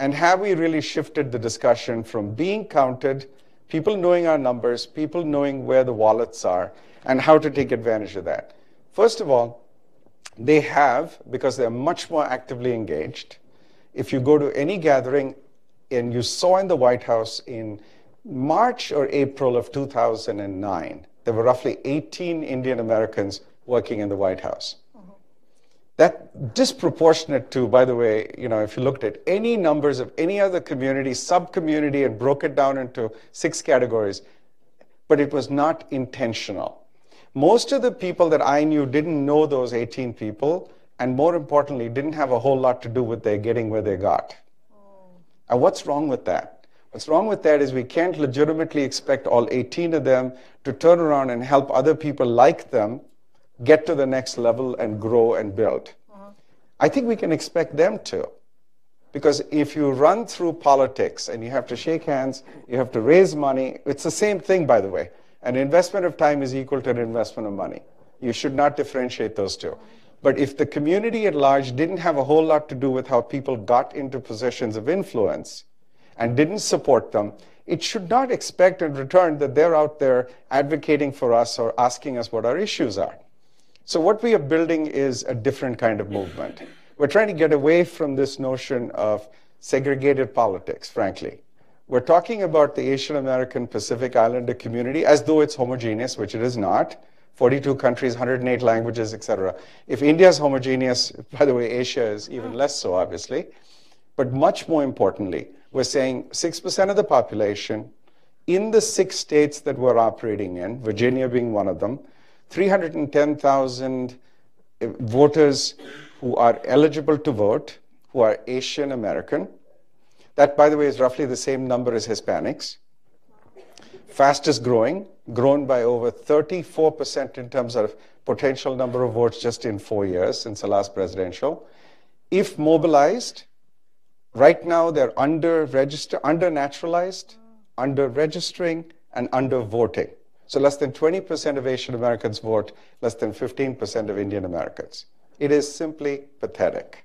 And have we really shifted the discussion from being counted, people knowing our numbers, people knowing where the wallets are, and how to take advantage of that? First of all, They have, because they're much more actively engaged. If you go to any gathering, and you saw in the White House in March or April of 2009, there were roughly 18 Indian Americans working in the White House. That disproportionate to, by the way, you know, if you looked at any numbers of any other community, sub-community, and broke it down into six categories, but it was not intentional. Most of the people that I knew didn't know those 18 people, and more importantly, didn't have a whole lot to do with their getting where they got. Oh. And what's wrong with that? What's wrong with that is we can't legitimately expect all 18 of them to turn around and help other people like them get to the next level and grow and build. Uh-huh. I think we can expect them to. Because if you run through politics and you have to shake hands, you have to raise money, it's the same thing, by the way. An investment of time is equal to an investment of money. You should not differentiate those two. But if the community at large didn't have a whole lot to do with how people got into positions of influence and didn't support them, it should not expect in return that they're out there advocating for us or asking us what our issues are. So what we are building is a different kind of movement. We're trying to get away from this notion of segregated politics, frankly. We're talking about the Asian American Pacific Islander community as though it's homogeneous, which it is not. 42 countries, 108 languages, etc. If India is homogeneous, by the way, Asia is even less so, obviously. But much more importantly, we're saying 6% of the population in the six states that we're operating in, Virginia being one of them, 310,000 eh, voters who are eligible to vote, who are Asian American. That, by the way, is roughly the same number as Hispanics fastest growing, grown by over 34% in terms of potential number of votes just in four years since the last presidential. If mobilized, right now they're under register, under naturalized, under registering, and under voting. So less than 20% of Asian Americans vote, less than 15% of Indian Americans. It is simply pathetic.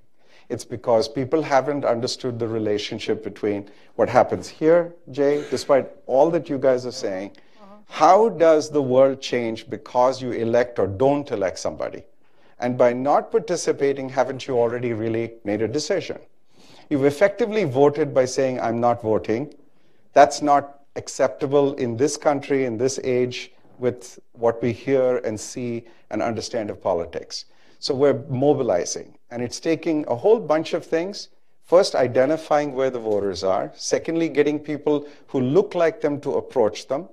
It's because people haven't understood the relationship between what happens here, Jay, despite all that you guys are saying. How does the world change because you elect or don't elect somebody? And by not participating, haven't you already really made a decision? You've effectively voted by saying, I'm not voting. That's not acceptable in this country, in this age, with what we hear and see and understand of politics. So we're mobilizing, and it's taking a whole bunch of things. First, identifying where the voters are. Secondly, getting people who look like them to approach them.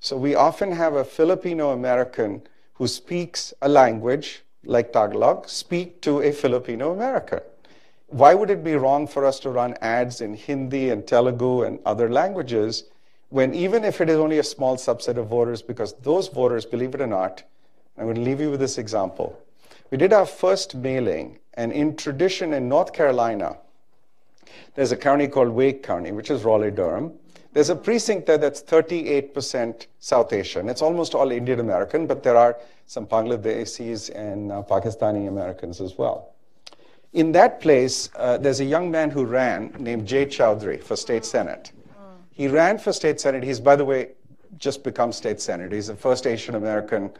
So we often have a Filipino American who speaks a language like Tagalog speak to a Filipino American. Why would it be wrong for us to run ads in Hindi and Telugu and other languages when even if it is only a small subset of voters, because those voters, believe it or not, I'm going to leave you with this example. We did our first mailing, and in tradition in North Carolina, there's a county called Wake County, which is Raleigh Durham. There's a precinct there that's 38% South Asian. It's almost all Indian American, but there are some Bangladeshis and uh, Pakistani Americans as well. In that place, uh, there's a young man who ran named Jay Chaudhuri for state senate. He ran for state senate. He's, by the way, just become state senator. He's the first Asian American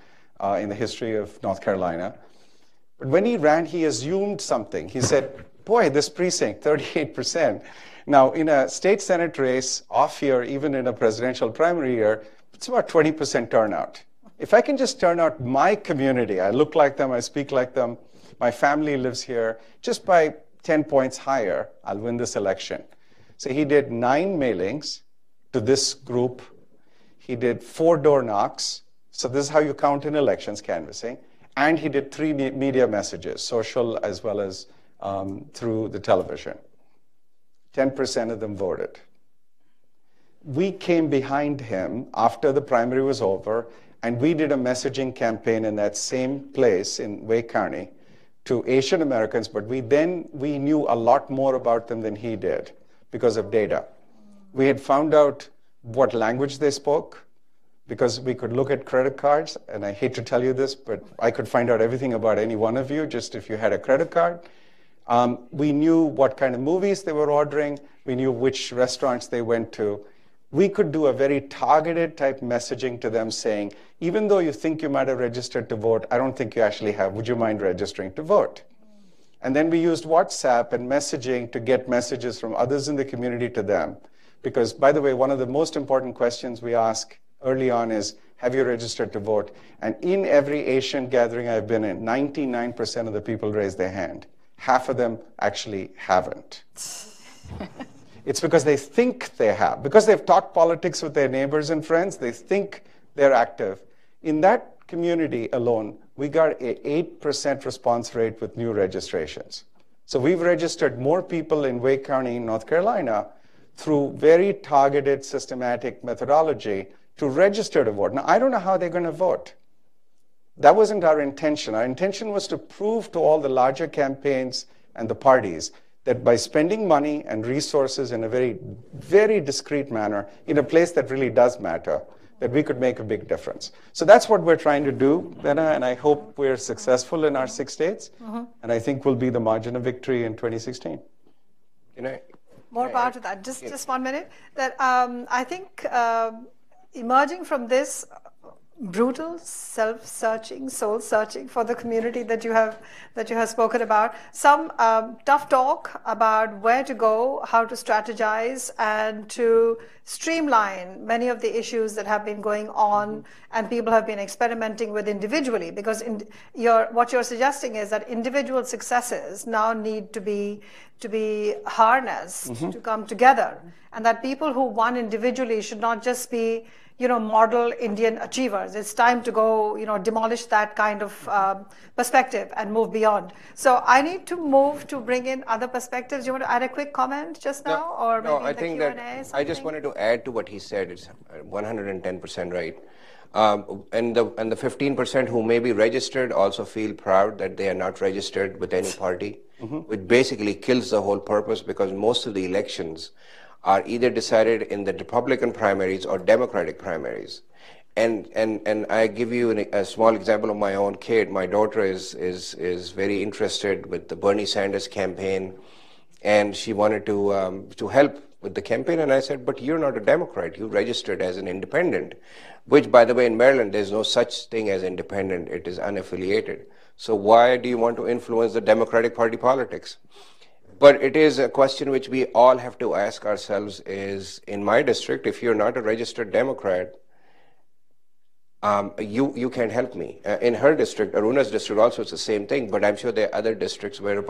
uh, in the history of North Carolina. But when he ran, he assumed something. He said, boy, this precinct, 38%. Now, in a state senate race, off year, even in a presidential primary year, it's about 20% turnout. If I can just turn out my community, I look like them, I speak like them, my family lives here, just by 10 points higher, I'll win this election. So he did nine mailings to this group. He did four door knocks. So this is how you count in elections canvassing. And he did three media messages, social as well as um, through the television. 10% of them voted. We came behind him after the primary was over, and we did a messaging campaign in that same place in Wake County to Asian Americans, but we then we knew a lot more about them than he did because of data. We had found out what language they spoke, because we could look at credit cards, and I hate to tell you this, but I could find out everything about any one of you just if you had a credit card. Um, we knew what kind of movies they were ordering. We knew which restaurants they went to. we could do a very targeted type messaging to them saying, even though you think you might have registered to vote, I don't think you actually have. Would you mind registering to vote? And then we used WhatsApp and messaging to get messages from others in the community to them. Because, by the way, one of the most important questions we ask early on is, have you registered to vote? And in every Asian gathering I've been in, 99% of the people raise their hand. Half of them actually haven't. it's because they think they have. Because they've talked politics with their neighbors and friends, they think they're active. In that community alone, we got an 8% response rate with new registrations. So we've registered more people in Wake County, North Carolina, through very targeted, systematic methodology to register to vote. Now, I don't know how they're going to vote. That wasn't our intention. Our intention was to prove to all the larger campaigns and the parties that by spending money and resources in a very, very discreet manner in a place that really does matter, that we could make a big difference. So that's what we're trying to do, Lena, and I hope we're successful in our six states, mm-hmm. and I think we'll be the margin of victory in 2016. Can I? More power to that. Just, just one minute. That um, I think uh, emerging from this brutal self-searching soul searching for the community that you have that you have spoken about. Some um, tough talk about where to go how to strategize and to streamline many of the issues that have been going on and people have been experimenting with individually. Because in your, what you're suggesting is that individual successes now need to be to be harnessed mm-hmm. to come together and that people who won individually should not just be you know, model Indian achievers. It's time to go, you know, demolish that kind of um, perspective and move beyond. So I need to move to bring in other perspectives. Do you want to add a quick comment just now, no, or no? I think Q&A, that I just wanted to add to what he said. It's 110% right. Um, and the and the 15% who may be registered also feel proud that they are not registered with any party, mm-hmm. which basically kills the whole purpose because most of the elections are either decided in the Republican primaries or Democratic primaries. And, and, and I give you an, a small example of my own kid. My daughter is, is, is very interested with the Bernie Sanders campaign, and she wanted to, um, to help with the campaign. And I said, But you're not a Democrat. You registered as an independent, which, by the way, in Maryland, there's no such thing as independent, it is unaffiliated. So why do you want to influence the Democratic Party politics? But it is a question which we all have to ask ourselves is, in my district, if you're not a registered Democrat, um, you, you can't help me. Uh, in her district, Aruna's district also it's the same thing, but I'm sure there are other districts where.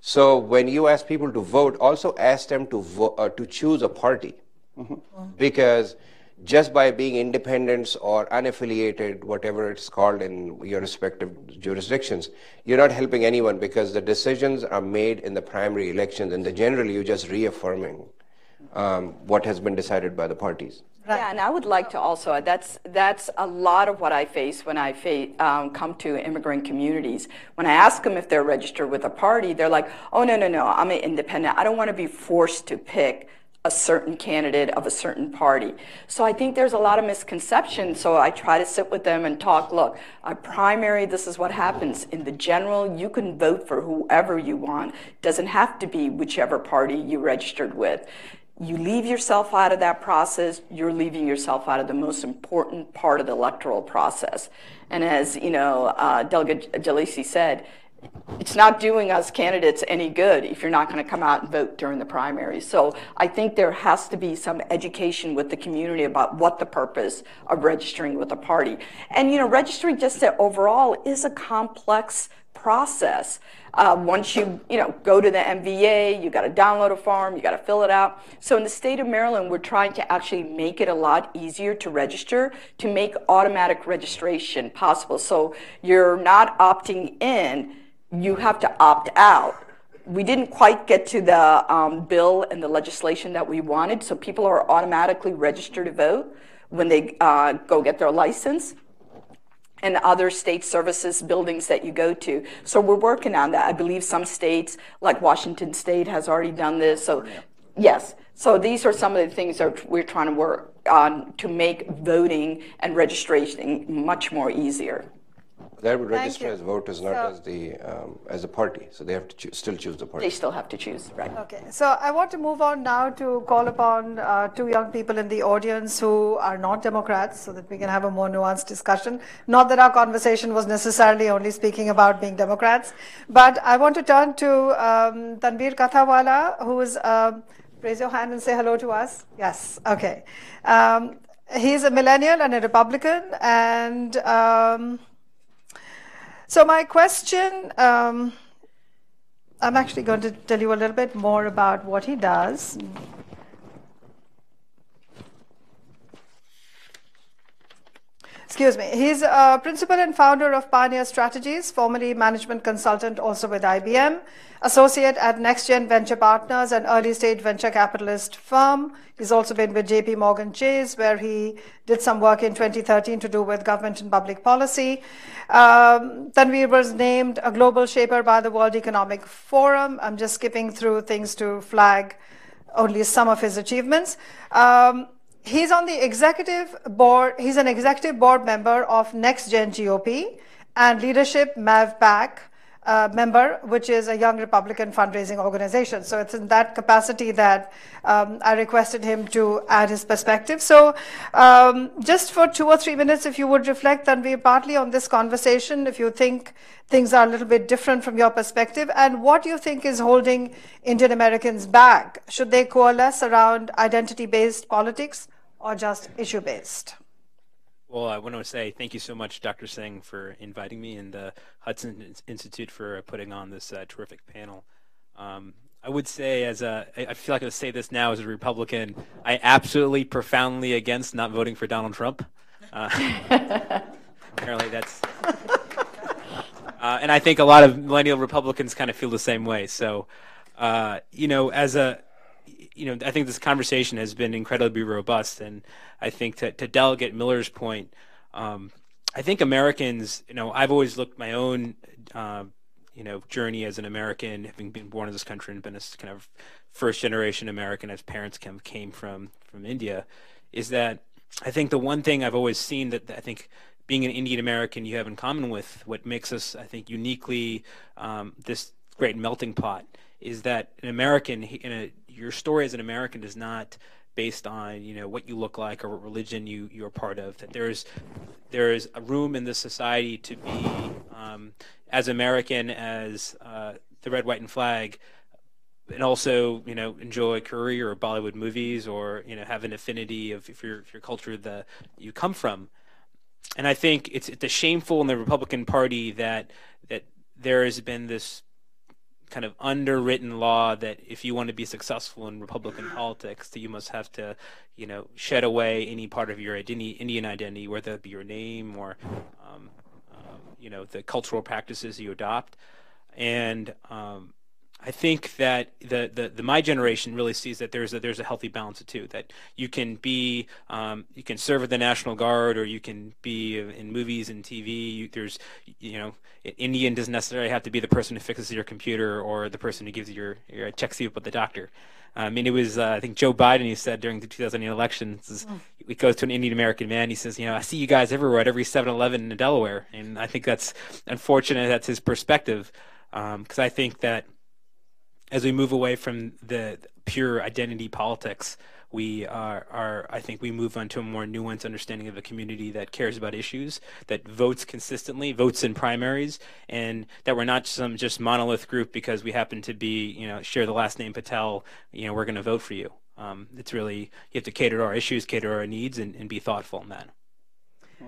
So when you ask people to vote, also ask them to, vo- uh, to choose a party. Mm-hmm. Because just by being independents or unaffiliated, whatever it's called in your respective jurisdictions, you're not helping anyone because the decisions are made in the primary elections, and the generally you're just reaffirming um, what has been decided by the parties. Yeah, and I would like to also, that's, that's a lot of what I face when I face, um, come to immigrant communities. When I ask them if they're registered with a party, they're like, oh, no, no, no, I'm an independent. I don't want to be forced to pick a certain candidate of a certain party. So I think there's a lot of misconception. So I try to sit with them and talk, look, a primary, this is what happens. In the general, you can vote for whoever you want. Doesn't have to be whichever party you registered with. You leave yourself out of that process, you're leaving yourself out of the most important part of the electoral process. And as, you know, uh, Delegate Jalisi said, it's not doing us candidates any good if you're not going to come out and vote during the primaries. So I think there has to be some education with the community about what the purpose of registering with a party. And, you know, registering just overall is a complex process. Uh, once you, you know, go to the MVA, you got to download a form, you got to fill it out. So in the state of Maryland, we're trying to actually make it a lot easier to register, to make automatic registration possible. So you're not opting in you have to opt out. We didn't quite get to the um, bill and the legislation that we wanted, so people are automatically registered to vote when they uh, go get their license and other state services buildings that you go to. So we're working on that. I believe some states, like Washington State, has already done this. So, yes. So these are some of the things that we're trying to work on to make voting and registration much more easier. They would register as voters, not So- as the um, as a party. So they have to choo- still choose the party. They still have to choose, right? Okay, so I want to move on now to call upon uh, two young people in the audience who are not Democrats so that we can have a more nuanced discussion. Not that our conversation was necessarily only speaking about being Democrats, but I want to turn to um, Tanvir Kathawala, who is, um, raise your hand and say hello to us. Yes, okay. Um, he's a millennial and a Republican, and um, so my question. Um, I'm actually going to tell you a little bit more about what he does. Excuse me. He's a principal and founder of Pioneer Strategies, formerly management consultant also with IBM, associate at NextGen Venture Partners, an early stage venture capitalist firm. He's also been with JP Morgan Chase, where he did some work in 2013 to do with government and public policy. Um, Tanvir was named a global shaper by the World Economic Forum. I'm just skipping through things to flag only some of his achievements. Um, he's on the executive board, he's an executive board member of NextGen GOP and Leadership MAVPAC uh, member, which is a young Republican fundraising organization. So it's in that capacity that um, I requested him to add his perspective. So um, just for two or three minutes, if you would reflect, Tanvir, partly on this conversation, if you think things are a little bit different from your perspective, and what you think is holding Indian Americans back. Should they coalesce around identity-based politics or just issue-based? Well, I want to say thank you so much, Dr. Singh, for inviting me and the Hudson Institute for putting on this uh, terrific panel. Um, I would say, as a, I feel like I say this now as a Republican, I absolutely profoundly against not voting for Donald Trump. Uh, apparently, that's, uh, and I think a lot of millennial Republicans kind of feel the same way. So, uh, you know, as a, you know, I think this conversation has been incredibly robust, and I think to, to Delegate Miller's point, um, I think Americans, you know, I've always looked my own, uh, you know, journey as an American, having been born in this country and been a kind of first generation American, as parents came came from from India, is that I think the one thing I've always seen that I think being an Indian American you have in common with what makes us, I think, uniquely um, this great melting pot is that an American, in a, your story as an American is not based on you know what you look like or what religion you you're part of. That there's there is a room in this society to be um, as American as uh, the red, white, and flag, and also you know enjoy career or Bollywood movies or you know have an affinity of if your if your culture the you come from. And I think it's it's shameful in the Republican Party that that there has been this kind of underwritten law that if you want to be successful in Republican politics, that you must have to, you know, shed away any part of your identity, Indian identity, whether it be your name or, um, um, you know, the cultural practices you adopt. And um, I think that the, the, the my generation really sees that there's a there's a healthy balance too. That you can be um, you can serve with the National Guard or you can be in movies and TV. You, there's you know Indian doesn't necessarily have to be the person who fixes your computer or the person who gives you your, your checks you up with the doctor. I mean, it was uh, I think Joe Biden. He said during the 2008 election, he goes to an Indian American man. He says, you know, I see you guys everywhere at every 7-Eleven in Delaware, and I think that's unfortunate. That's his perspective, because I think that as we move away from the pure identity politics, we are, are, I think we move on to a more nuanced understanding of a community that cares about issues, that votes consistently, votes in primaries, and that we're not some just monolith group because we happen to be, you know, share the last name Patel, you know, we're going to vote for you. Um, it's really, you have to cater to our issues, cater to our needs, and, and be thoughtful in that.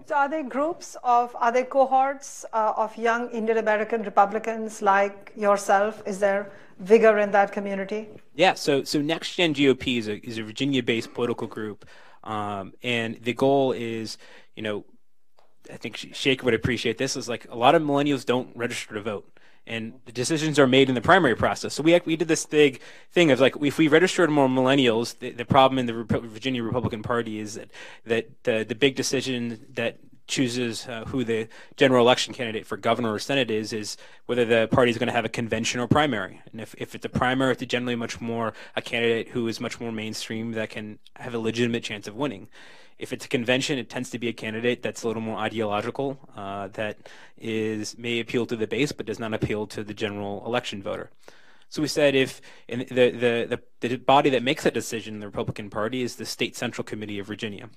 So are there groups of, are there cohorts uh, of young Indian American Republicans like yourself? Is there vigor in that community? Yeah, so so Next Gen GOP is a is a Virginia-based political group, um, and the goal is, you know, I think Sh- Shekar would appreciate this. Is like a lot of millennials don't register to vote, and the decisions are made in the primary process. So we we did this big thing of like if we registered more millennials, the, the problem in the Repu- Virginia Republican Party is that that the the big decision that chooses uh, who the general election candidate for governor or senate is is whether the party is going to have a convention or primary. And if, if it's a primary, it's generally much more a candidate who is much more mainstream that can have a legitimate chance of winning. If it's a convention, it tends to be a candidate that's a little more ideological, uh, that is may appeal to the base but does not appeal to the general election voter. So we said if the, the, the, the body that makes that decision in the Republican Party is the State Central Committee of Virginia.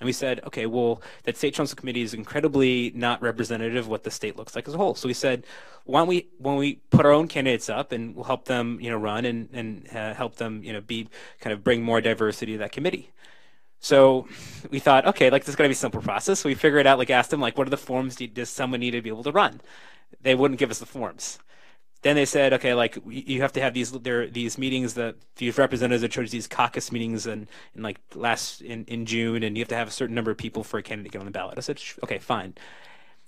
And we said, okay, well, that state council committee is incredibly not representative of what the state looks like as a whole. So we said, why don't we, when we put our own candidates up and we'll help them, you know, run and, and uh, help them, you know, be kind of bring more diversity to that committee. So we thought, okay, like this is going to be a simple process. So we figured it out, like asked them, like, what are the forms does someone need to be able to run? They wouldn't give us the forms then they said, okay, like you have to have these there these meetings that these representatives that chose these caucus meetings in, in like last in, in June, and you have to have a certain number of people for a candidate to get on the ballot. I said, okay, fine.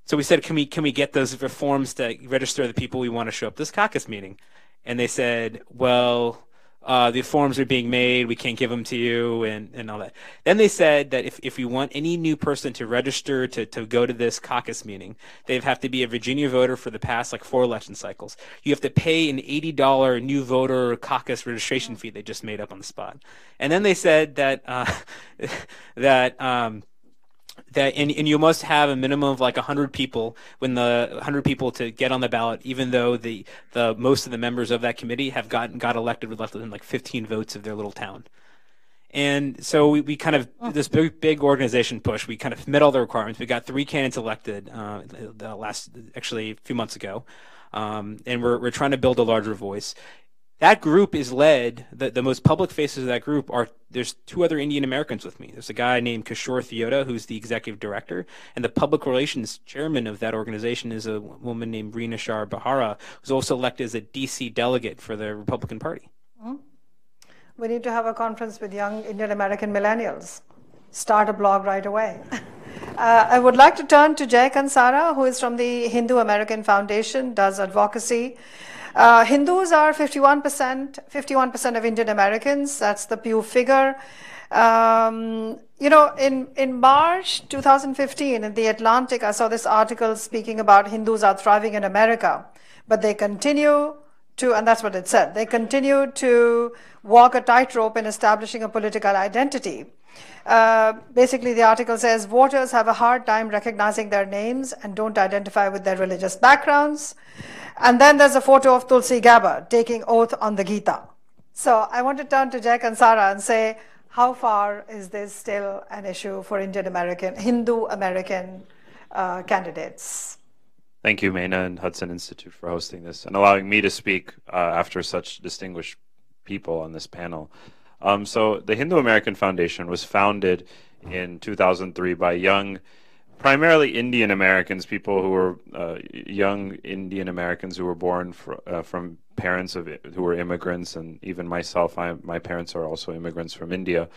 So we said, can we can we get those forms to register the people we want to show up this caucus meeting? And they said, well, uh, the forms are being made, we can't give them to you, and, and all that. Then they said that if, if you want any new person to register to, to go to this caucus meeting, they have to be a Virginia voter for the past like four election cycles. You have to pay an $80 new voter caucus registration fee they just made up on the spot. And then they said that, uh, that, um, that and, and you must have a minimum of like 100 people when the 100 people to get on the ballot even though the the most of the members of that committee have gotten got elected with less than like 15 votes of their little town. And so we, we kind of this big big organization push we kind of met all the requirements. We got three candidates elected uh, the last actually a few months ago. Um, and we're, we're trying to build a larger voice that group is led the, the most public faces of that group are there's two other indian americans with me there's a guy named kishore thiota who's the executive director and the public relations chairman of that organization is a woman named reena shar bahara who's also elected as a dc delegate for the republican party mm-hmm. we need to have a conference with young indian american millennials start a blog right away Uh, I would like to turn to Jay Kansara, who is from the Hindu American Foundation, does advocacy. Uh, Hindus are 51%, 51% of Indian Americans. That's the Pew figure. Um, you know, in, in March 2015, in The Atlantic, I saw this article speaking about Hindus are thriving in America, but they continue to, and that's what it said, they continue to walk a tightrope in establishing a political identity. Uh, basically, the article says voters have a hard time recognizing their names and don't identify with their religious backgrounds. And then there's a photo of Tulsi Gabbard taking oath on the Gita. So I want to turn to Jay Kansara and say, how far is this still an issue for Indian American, Hindu American uh, candidates? Thank you, Maina and Hudson Institute for hosting this and allowing me to speak uh, after such distinguished people on this panel. Um, so the Hindu American Foundation was founded in 2003 by young primarily Indian Americans, people who were uh, young Indian Americans who were born fr- uh, from parents of who were immigrants, and even myself, I, my parents are also immigrants from India.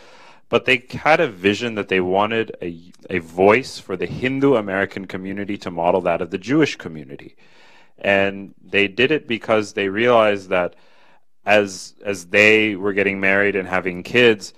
But they had a vision that they wanted a, a voice for the Hindu American community to model that of the Jewish community. And they did it because they realized that as as they were getting married and having kids,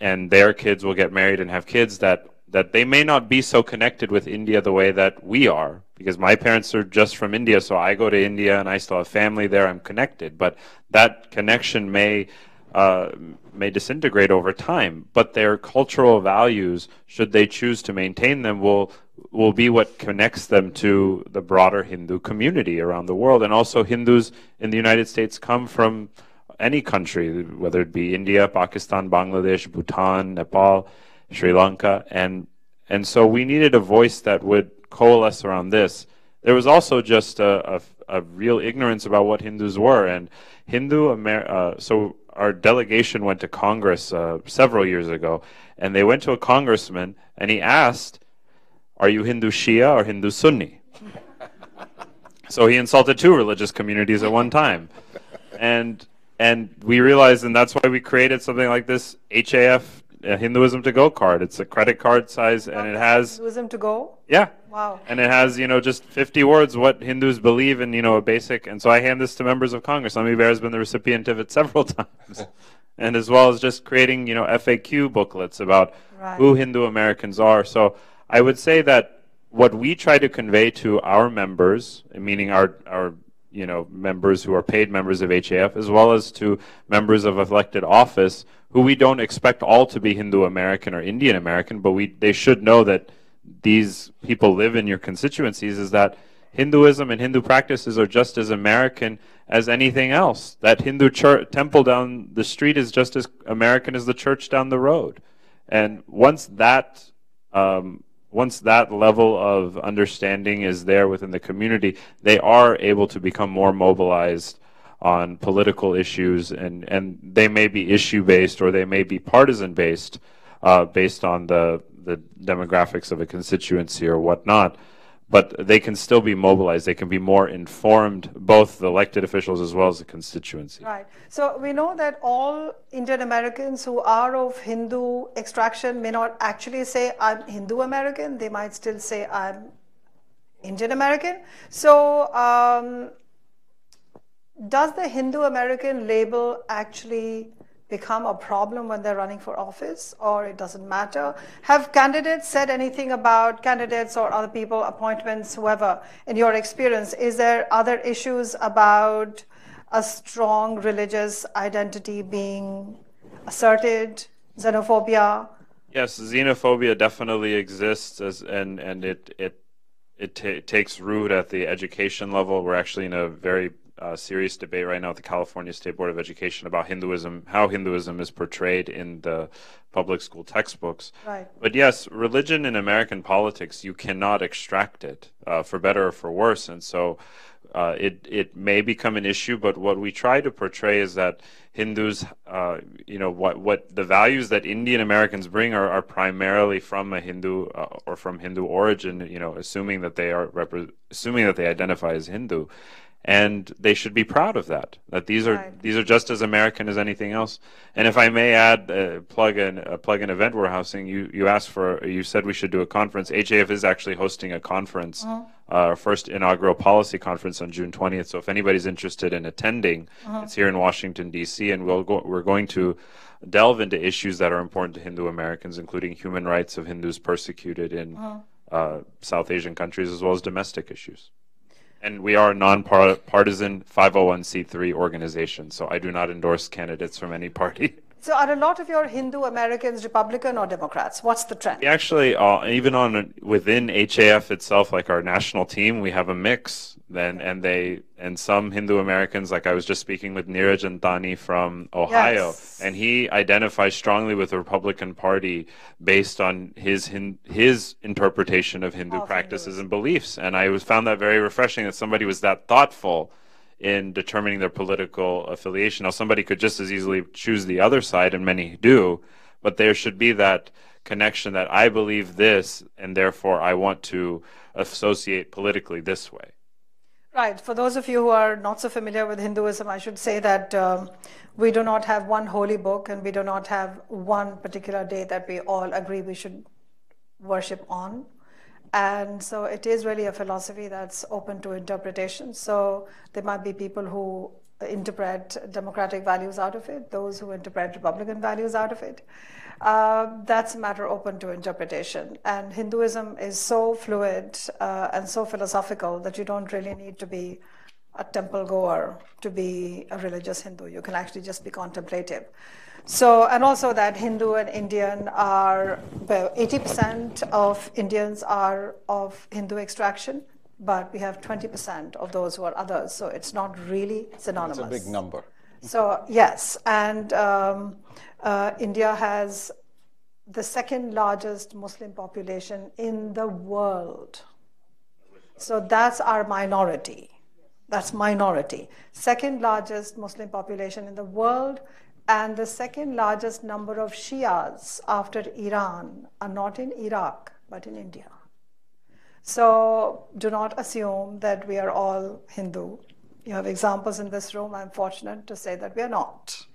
and their kids will get married and have kids, that that they may not be so connected with India the way that we are, because my parents are just from India, so I go to India and I still have family there. I'm connected, but that connection may uh, may disintegrate over time. But their cultural values, should they choose to maintain them, will will be what connects them to the broader Hindu community around the world. And also, Hindus in the United States come from any country, whether it be India, Pakistan, Bangladesh, Bhutan, Nepal Sri Lanka, and and so we needed a voice that would coalesce around this. There was also just a, a, a real ignorance about what Hindus were, and Hindu Amer- uh, so our delegation went to Congress uh, several years ago, and they went to a congressman, and he asked, "Are you Hindu Shia or Hindu Sunni?" so he insulted two religious communities at one time, and and we realized, and that's why we created something like this HAF a Hinduism to go card. It's a credit card size, and it has Hinduism to go. Yeah. Wow. And it has you know just 50 words what Hindus believe in you know a basic. And so I hand this to members of Congress. Ami Bera has been the recipient of it several times, and as well as just creating you know FAQ booklets about right. who Hindu Americans are. So I would say that what we try to convey to our members, meaning our, our you know, members who are paid members of HAF, as well as to members of elected office, who we don't expect all to be Hindu American or Indian American, but we they should know that these people live in your constituencies. Is that Hinduism and Hindu practices are just as American as anything else. That Hindu church, temple down the street is just as American as the church down the road. And once that um, once that level of understanding is there within the community, they are able to become more mobilized on political issues, and, and they may be issue based or they may be partisan based, uh, based on the the demographics of a constituency or whatnot but they can still be mobilized. They can be more informed, both the elected officials as well as the constituency. Right. So we know that all Indian Americans who are of Hindu extraction may not actually say, I'm Hindu American. They might still say, I'm Indian American. So, um, does the Hindu American label actually become a problem when they're running for office or it doesn't matter? Have candidates said anything about candidates or other people, appointments, whoever, in your experience? Is there other issues about a strong religious identity being asserted, xenophobia? Yes, xenophobia definitely exists as, and, and it, it, it takes root at the education level. We're actually in a very uh, serious debate right now at the California State Board of Education about Hinduism, how Hinduism is portrayed in the public school textbooks. Right. But yes, religion in American politics, you cannot extract it uh, for better or for worse. And so uh, it, it may become an issue, but what we try to portray is that Hindus, uh, you know, what, what the values that Indian Americans bring are, are primarily from a Hindu uh, or from Hindu origin, you know, assuming that they are, assuming that they identify as Hindu and they should be proud of that. That these are right. these are just as American as anything else. And if I may add, uh, plug in a plug in event we're hosting. You you asked for you said we should do a conference. HAF is actually hosting a conference, uh-huh. uh, our first inaugural policy conference on June 20th. So if anybody's interested in attending, uh-huh. it's here in Washington D.C. and we'll go, we're going to delve into issues that are important to Hindu Americans, including human rights of Hindus persecuted in uh-huh. uh, South Asian countries as well as domestic issues. And we are a nonpartisan 501c3 organization, so I do not endorse candidates from any party. So, are a lot of your Hindu Americans Republican or Democrats? What's the trend? We actually, uh, even on within HAF itself, like our national team, we have a mix then and they and some Hindu Americans, like I was just speaking with Neeraj Antani from Ohio, yes. and he identifies strongly with the Republican Party based on his his interpretation of Hindu oh, practices and beliefs. And I was found that very refreshing that somebody was that thoughtful in determining their political affiliation. Now, somebody could just as easily choose the other side, and many do, but there should be that connection that I believe this, and therefore I want to associate politically this way. Right. For those of you who are not so familiar with Hinduism, I should say that um, we do not have one holy book and we do not have one particular day that we all agree we should worship on. And so it is really a philosophy that's open to interpretation. So there might be people who interpret democratic values out of it, those who interpret Republican values out of it. Uh, that's a matter open to interpretation. And Hinduism is so fluid uh, and so philosophical that you don't really need to be a temple goer to be a religious Hindu. You can actually just be contemplative. So, and also that Hindu and Indian are, 80% of Indians are of Hindu extraction, but we have 20% of those who are others. So it's not really synonymous. It's a big number. So, yes. And um, uh, India has the second largest Muslim population in the world. So that's our minority. That's minority. Second largest Muslim population in the world, and the second largest number of Shias after Iran are not in Iraq, but in India. So do not assume that we are all Hindu. You have examples in this room. I'm fortunate to say that we are not.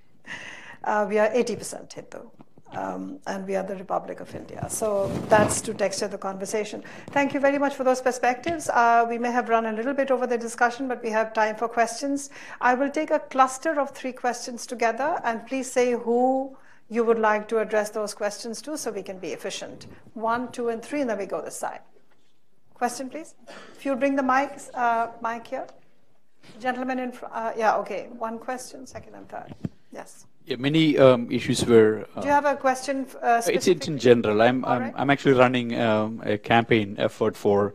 Uh, we are 80% Hindu. Um, and we are the Republic of India. So that's to texture the conversation. Thank you very much for those perspectives. Uh, we may have run a little bit over the discussion, but we have time for questions. I will take a cluster of three questions together, and please say who you would like to address those questions to so we can be efficient. One, two, and three, and then we go this side. Question, please. If you bring the mic, uh, mic here. Gentlemen in front. Uh, yeah, okay. One question, second and third. Yes. Yeah, many um, issues were. Uh, Do you have a question? Uh, it's, it's in general. I'm, I'm, right. I'm, actually running um, a campaign effort for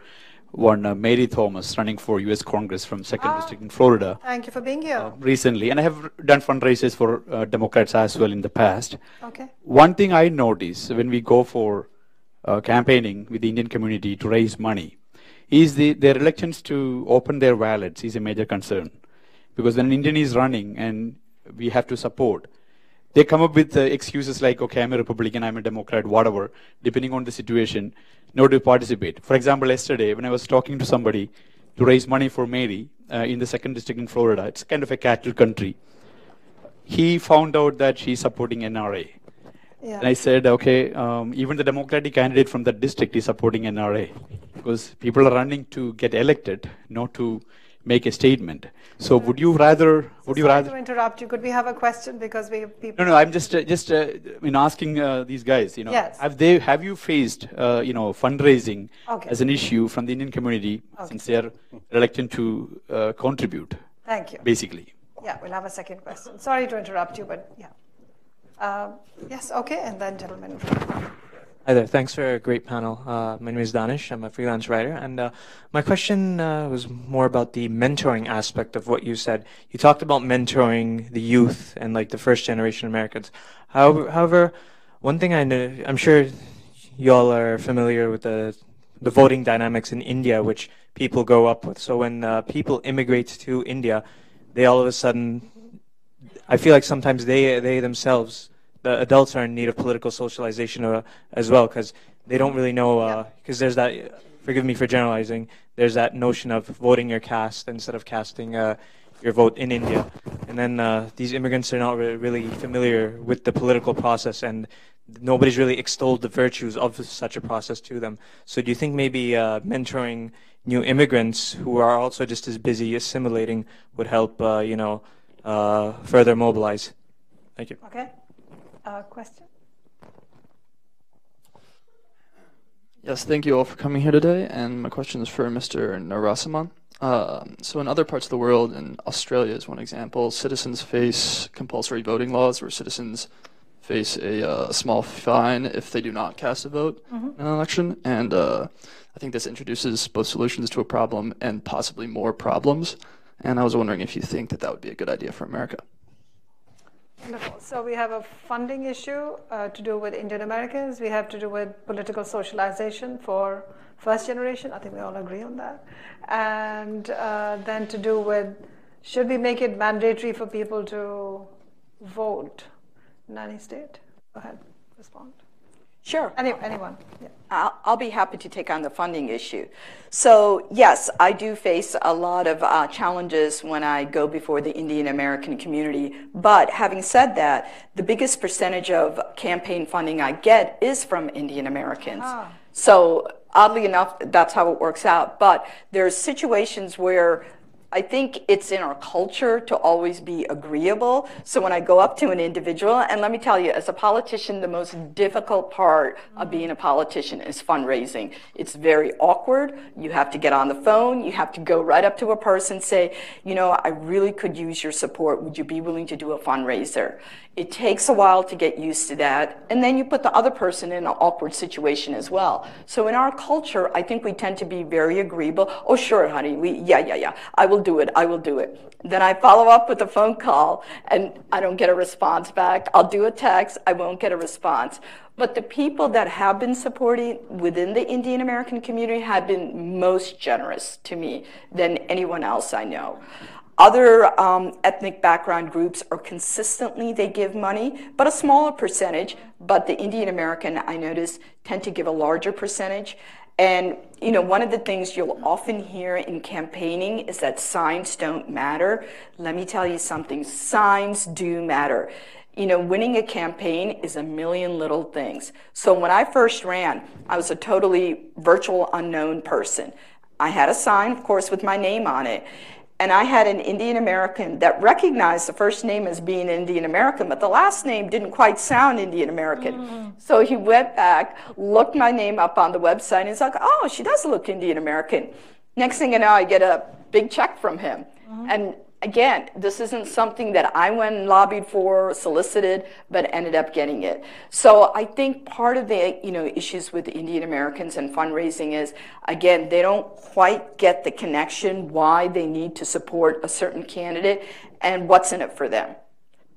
one uh, Mary Thomas running for U.S. Congress from Second ah, District in Florida. Thank you for being here. Uh, recently, and I have done fundraisers for uh, Democrats as well in the past. Okay. One thing I notice when we go for uh, campaigning with the Indian community to raise money is the, their reluctance to open their wallets is a major concern, because when an Indian is running and we have to support, they come up with uh, excuses like, okay, I'm a Republican, I'm a Democrat, whatever, depending on the situation, not to participate. For example, yesterday, when I was talking to somebody to raise money for Mary uh, in the second district in Florida, it's kind of a cattle country, he found out that she's supporting NRA. Yeah. And I said, okay, um, even the Democratic candidate from that district is supporting NRA because people are running to get elected, not to make a statement. So would you rather? Would you rather? To interrupt you, could we have a question because we have people. No, no. I'm just uh, just uh, in asking uh, these guys. You know, yes. have they have you faced uh, you know fundraising okay. as an issue from the Indian community okay. since they are reluctant to uh, contribute? Thank you. Basically. Yeah, we'll have a second question. Sorry to interrupt you, but yeah. Uh, yes. Okay, and then gentlemen. Hi there. Thanks for a great panel. Uh, my name is Danish. I'm a freelance writer. And uh, my question uh, was more about the mentoring aspect of what you said. You talked about mentoring the youth and like the first generation Americans. However, however one thing I know, I'm sure y'all are familiar with the, the voting dynamics in India, which people grow up with. So when uh, people immigrate to India, they all of a sudden, I feel like sometimes they, they themselves the adults are in need of political socialization uh, as well because they don't really know because uh, there's that forgive me for generalizing there's that notion of voting your caste instead of casting uh, your vote in India. And then uh, these immigrants are not re really familiar with the political process and nobody's really extolled the virtues of such a process to them. So do you think maybe uh, mentoring new immigrants who are also just as busy assimilating would help uh, you know further mobilize? Thank you. Okay uh, question? Yes, thank you all for coming here today. And my question is for Mr. Narsimhan. Uh, so in other parts of the world, and Australia is one example, citizens face compulsory voting laws where citizens face a uh, small fine if they do not cast a vote mm -hmm. in an election. And uh, I think this introduces both solutions to a problem and possibly more problems. And I was wondering if you think that that would be a good idea for America. Wonderful. So we have a funding issue uh, to do with Indian Americans. We have to do with political socialization for first generation. I think we all agree on that. And uh, then to do with should we make it mandatory for people to vote in any state? Go ahead, respond. Sure. Any, anyone. Yeah. I'll, I'll, be happy to take on the funding issue. So yes, I do face a lot of uh, challenges when I go before the Indian American community. But having said that, the biggest percentage of campaign funding I get is from Indian Americans. Ah. So oddly enough, that's how it works out. But there's situations where I think it's in our culture to always be agreeable. So when I go up to an individual, and let me tell you, as a politician, the most difficult part of mm-hmm. being a politician is fundraising. It's very awkward. You have to get on the phone. You have to go right up to a person, and say, you know, I really could use your support. Would you be willing to do a fundraiser? It takes a while to get used to that. And then you put the other person in an awkward situation as well. So in our culture, I think we tend to be very agreeable. Oh, sure, honey. We, yeah, yeah, yeah. I will do it. I will do it. Then I follow up with a phone call and I don't get a response back. I'll do a text. I won't get a response. But the people that have been supporting within the Indian American community have been most generous to me than anyone else I know. Other um, ethnic background groups are consistently, they give money, but a smaller percentage. But the Indian American, I notice, tend to give a larger percentage. And, you know, one of the things you'll often hear in campaigning is that signs don't matter. Let me tell you something, signs do matter. You know, winning a campaign is a million little things. So when I first ran, I was a totally virtual unknown person. I had a sign, of course, with my name on it. And I had an Indian American that recognized the first name as being Indian American, but the last name didn't quite sound Indian American. Mm. So he went back, looked my name up on the website, and he's like, oh, she does look Indian American. Next thing you know, I get a big check from him. Mm-hmm. And again, this isn't something that I went and lobbied for, solicited, but ended up getting it. So I think part of the you know issues with Indian Americans and fundraising is again they don't quite get the connection why they need to support a certain candidate and what's in it for them.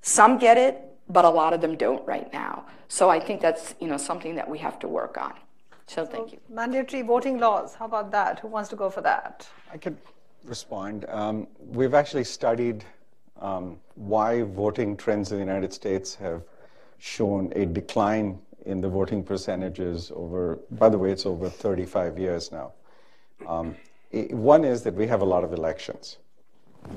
Some get it, but a lot of them don't right now. So I think that's you know something that we have to work on. So, so thank you. Mandatory voting laws. How about that? Who wants to go for that? I could respond. Um, we've actually studied um, why voting trends in the United States have shown a decline in the voting percentages over, by the way, it's over 35 years now. Um, it, one is that we have a lot of elections.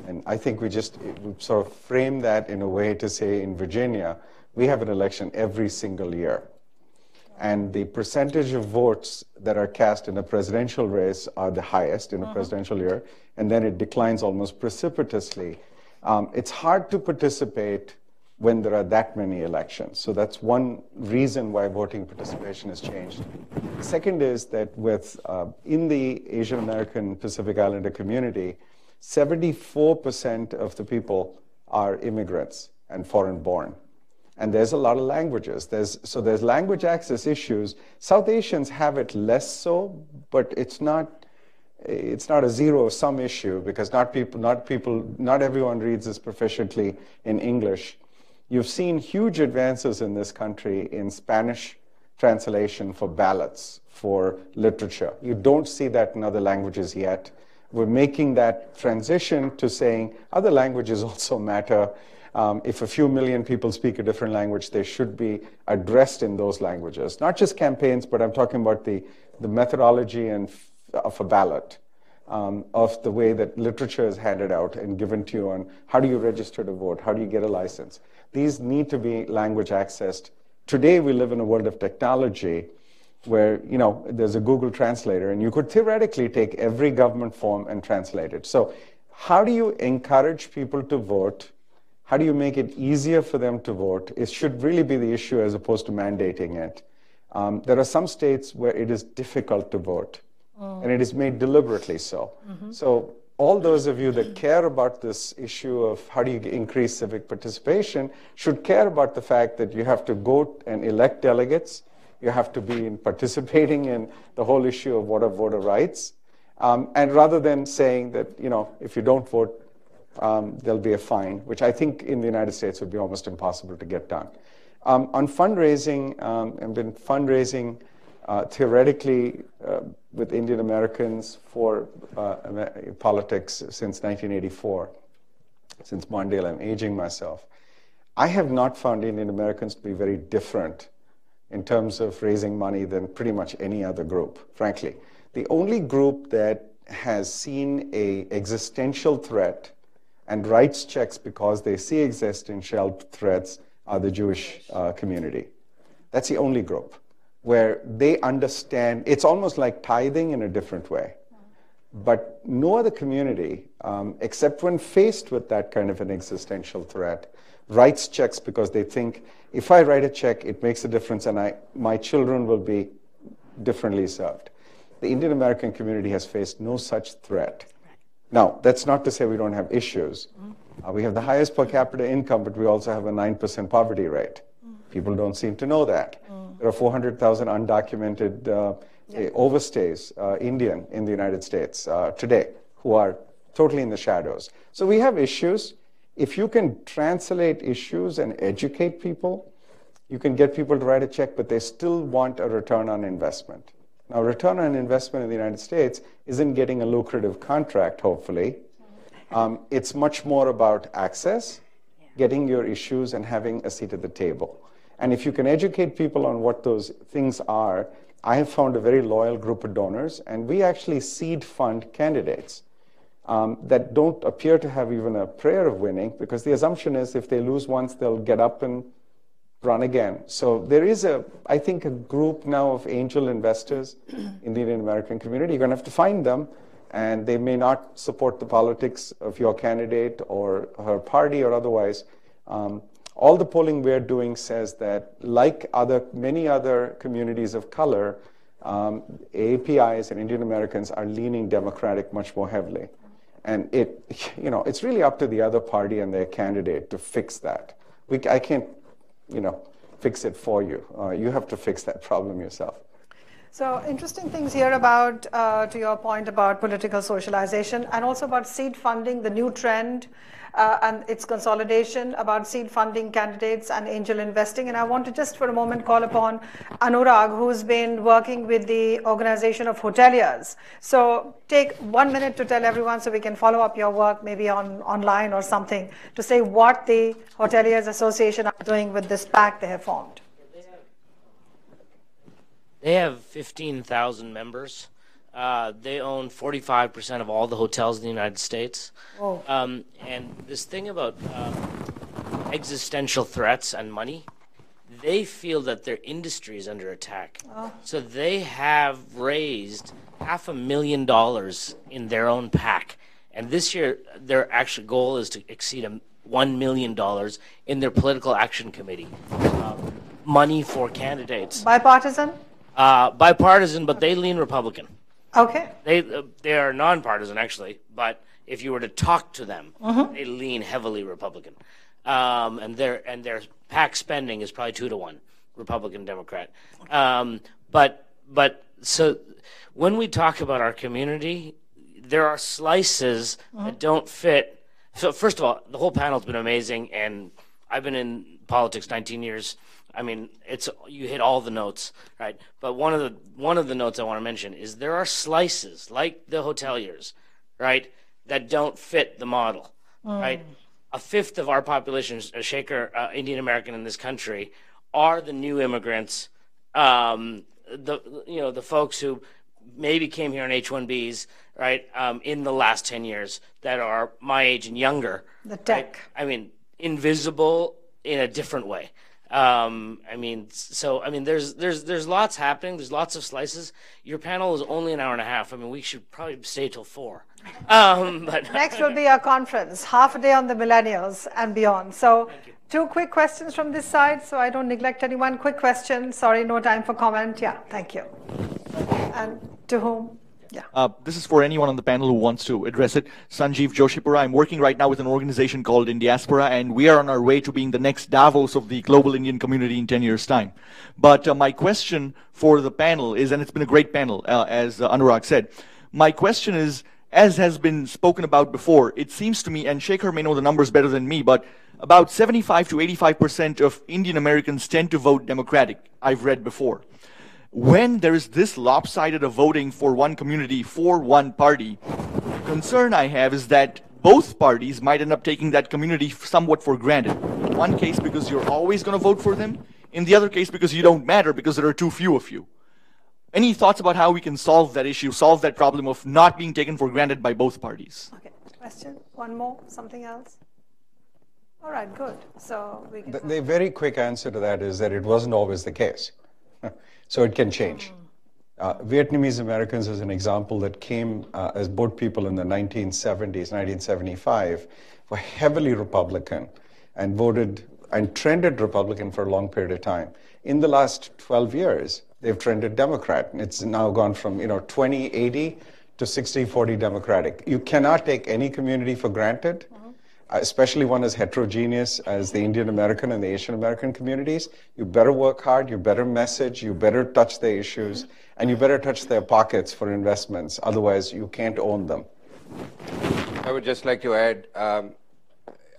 And I think we just sort of frame that in a way to say in Virginia, we have an election every single year and the percentage of votes that are cast in a presidential race are the highest in a uh-huh. presidential year, and then it declines almost precipitously. Um, it's hard to participate when there are that many elections. So that's one reason why voting participation has changed. Second is that with uh, in the Asian American Pacific Islander community, 74% of the people are immigrants and foreign born and there's a lot of languages. There's, so there's language access issues. South Asians have it less so, but it's not, it's not a zero-sum issue because not people, not people, not everyone reads as proficiently in English. You've seen huge advances in this country in Spanish translation for ballots, for literature. You don't see that in other languages yet. We're making that transition to saying other languages also matter um, if a few million people speak a different language, they should be addressed in those languages. Not just campaigns, but I'm talking about the, the methodology and of a ballot, um, of the way that literature is handed out and given to you on how do you register to vote, how do you get a license. These need to be language accessed. Today, we live in a world of technology where you know there's a Google translator, and you could theoretically take every government form and translate it. So, how do you encourage people to vote how do you make it easier for them to vote? It should really be the issue as opposed to mandating it. Um, there are some states where it is difficult to vote, mm. and it is made deliberately so. Mm-hmm. So, all those of you that care about this issue of how do you increase civic participation should care about the fact that you have to go and elect delegates. You have to be in participating in the whole issue of what are voter rights. Um, and rather than saying that, you know, if you don't vote, um, there'll be a fine, which I think in the United States would be almost impossible to get done. Um, on fundraising, um, I've been fundraising uh, theoretically uh, with Indian Americans for uh, politics since 1984. Since Mondale, I'm aging myself. I have not found Indian Americans to be very different in terms of raising money than pretty much any other group, frankly. The only group that has seen a existential threat and writes checks because they see existential threats are the Jewish uh, community. That's the only group where they understand, it's almost like tithing in a different way. But no other community, um, except when faced with that kind of an existential threat, writes checks because they think if I write a check, it makes a difference and I, my children will be differently served. The Indian American community has faced no such threat. Now, that's not to say we don't have issues. Uh, we have the highest per capita income, but we also have a 9% poverty rate. People don't seem to know that. There are 400,000 undocumented uh, yeah. overstays, uh, Indian, in the United States uh, today, who are totally in the shadows. So we have issues. If you can translate issues and educate people, you can get people to write a check, but they still want a return on investment. Now, return on investment in the United States isn't getting a lucrative contract, hopefully. Um, it's much more about access, getting your issues, and having a seat at the table. And if you can educate people on what those things are, I have found a very loyal group of donors, and we actually seed fund candidates um, that don't appear to have even a prayer of winning because the assumption is if they lose once, they'll get up and run again. So there is a, I think, a group now of angel investors in the Indian American community. You're going to have to find them and they may not support the politics of your candidate or her party or otherwise. Um, all the polling we're doing says that, like other many other communities of color, um, APIs and Indian Americans are leaning Democratic much more heavily. And it, you know, it's really up to the other party and their candidate to fix that. We, I can't, you know, fix it for you. Uh, you have to fix that problem yourself. So interesting things here about, uh, to your point about political socialization and also about seed funding, the new trend uh, and its consolidation about seed funding candidates and angel investing. And I want to just for a moment call upon Anurag, who's been working with the organization of hoteliers. So take one minute to tell everyone so we can follow up your work maybe on online or something to say what the Hoteliers Association are doing with this pact they have formed. They have 15,000 members. Uh, they own 45% of all the hotels in the United States. Oh. Um, and this thing about um, existential threats and money, they feel that their industry is under attack. Oh. So they have raised half a million dollars in their own PAC. And this year, their actual goal is to exceed a $1 million in their political action committee. Um, money for candidates. Bipartisan? Uh, bipartisan, but they lean Republican. Okay. They uh, they are nonpartisan actually, but if you were to talk to them, Mhm. they lean heavily Republican, um, and their and their PAC spending is probably two to one, Republican Democrat. Um, but but so when we talk about our community, there are slices that don't fit. So first of all, the whole panel's been amazing, and I've been in politics 19 years. I mean, it's you hit all the notes, right? But one of the one of the notes I want to mention is there are slices like the hoteliers, right, that don't fit the model, right? A fifth of our population, a Shekar uh, Indian American in this country, are the new immigrants, um, the you know the folks who maybe came here on H-1Bs, right, um, in the last 10 years that are my age and younger. The tech. I mean, invisible in a different way. Um, I mean, so I mean, there's there's there's lots happening. There's lots of slices. Your panel is only an hour and a half. I mean, we should probably stay till four. Um, but Next will be our conference, half a day on the millennials and beyond. So, two quick questions from this side, so I don't neglect anyone. Quick question. Sorry, no time for comment. Yeah, thank you. And to whom? Uh, this is for anyone on the panel who wants to address it. Sanjeev Joshipura. I'm working right now with an organization called Indiaspora, and we are on our way to being the next Davos of the global Indian community in 10 years' time. But uh, my question for the panel is, and it's been a great panel, uh, as uh, Anurag said, my question is, as has been spoken about before, it seems to me, and Shekar may know the numbers better than me, but about 75 to 85% of Indian Americans tend to vote Democratic, I've read before when there is this lopsided of voting for one community for one party, the concern I have is that both parties might end up taking that community somewhat for granted. In one case, because you're always going to vote for them. In the other case, because you don't matter because there are too few of you. Any thoughts about how we can solve that issue, solve that problem of not being taken for granted by both parties? Okay, question? One more? Something else? All right, good. So we can. The, the very quick answer to that is that it wasn't always the case. so it can change. Uh, Vietnamese Americans, as an example, that came uh, as boat people in the 1970s, 1975, were heavily Republican and voted and trended Republican for a long period of time. In the last 12 years, they've trended Democrat. And it's now gone from you know 2080 to 60-40 Democratic. You cannot take any community for granted especially one as heterogeneous as the Indian American and the Asian American communities, you better work hard, you better message, you better touch their issues, and you better touch their pockets for investments. Otherwise, you can't own them. I would just like to add um,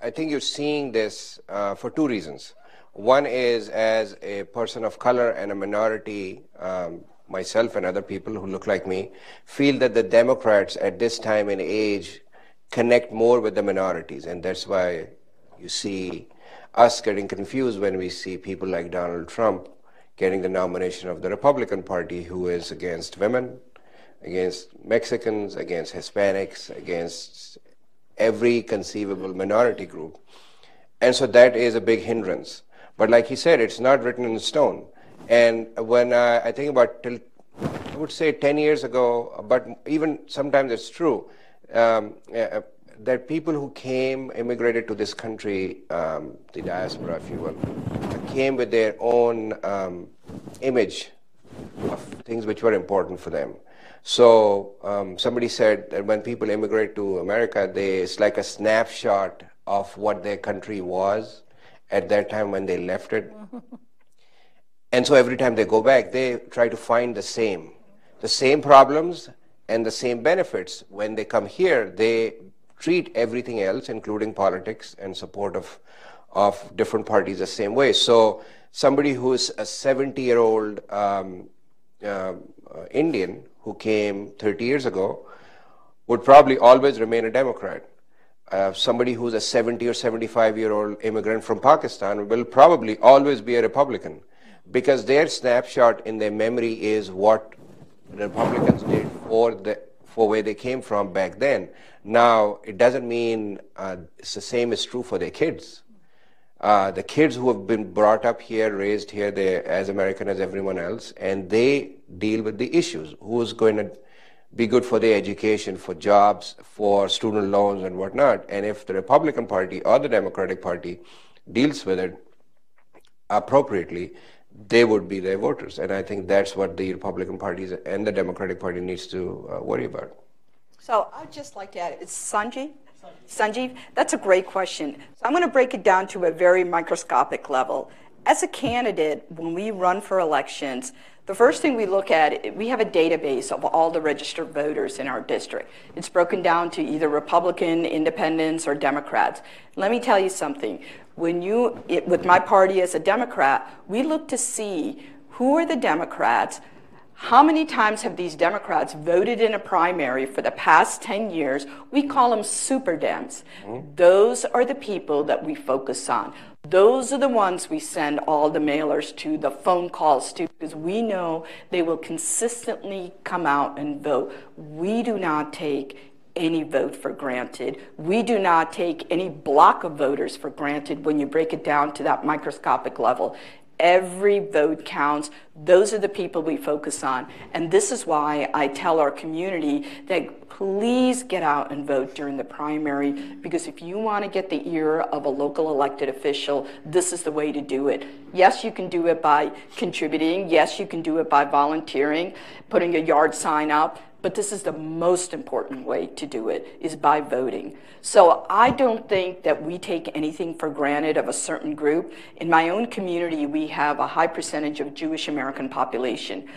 I think you're seeing this uh, for two reasons. One is as a person of color and a minority, um, myself and other people who look like me, feel that the Democrats at this time and age connect more with the minorities. And that's why you see us getting confused when we see people like Donald Trump getting the nomination of the Republican Party, who is against women, against Mexicans, against Hispanics, against every conceivable minority group. And so that is a big hindrance. But like he said, it's not written in stone. And when I, I think about till I would say 10 years ago, but even sometimes it's true, um, uh, that people who came, immigrated to this country, um, the diaspora, if you will, came with their own um, image of things which were important for them. So um, somebody said that when people immigrate to America, they, it's like a snapshot of what their country was at that time when they left it. and so every time they go back, they try to find the same, the same problems and the same benefits. When they come here, they treat everything else, including politics and support of, of different parties, the same way. So somebody who is a 70-year-old um, uh, uh, Indian who came 30 years ago would probably always remain a Democrat. Uh, somebody who's a 70 or 75 year old immigrant from Pakistan will probably always be a Republican because their snapshot in their memory is what Republicans did for the for where they came from back then. Now, it doesn't mean uh, it's the same is true for their kids. Uh, the kids who have been brought up here, raised here, they're as American as everyone else, and they deal with the issues. Who's going to be good for their education, for jobs, for student loans and whatnot. And if the Republican Party or the Democratic Party deals with it appropriately, they would be their voters. And I think that's what the Republican Party and the Democratic Party needs to uh, worry about. So I'd just like to add, it's Sanjeev? Sanjeev, that's a great question. So I'm going to break it down to a very microscopic level. As a candidate, when we run for elections, the first thing we look at, we have a database of all the registered voters in our district. It's broken down to either Republican, Independents, or Democrats. Let me tell you something. When you, it, with my party as a Democrat, we look to see who are the Democrats how many times have these Democrats voted in a primary for the past 10 years? We call them super Dems. Mm-hmm. Those are the people that we focus on. Those are the ones we send all the mailers to, the phone calls to, because we know they will consistently come out and vote. We do not take any vote for granted. We do not take any block of voters for granted when you break it down to that microscopic level. Every vote counts. Those are the people we focus on. And this is why I tell our community that please get out and vote during the primary because if you want to get the ear of a local elected official, this is the way to do it. Yes, you can do it by contributing. Yes, you can do it by volunteering, putting a yard sign up but this is the most important way to do it is by voting. So I don't think that we take anything for granted of a certain group. In my own community, we have a high percentage of Jewish American population,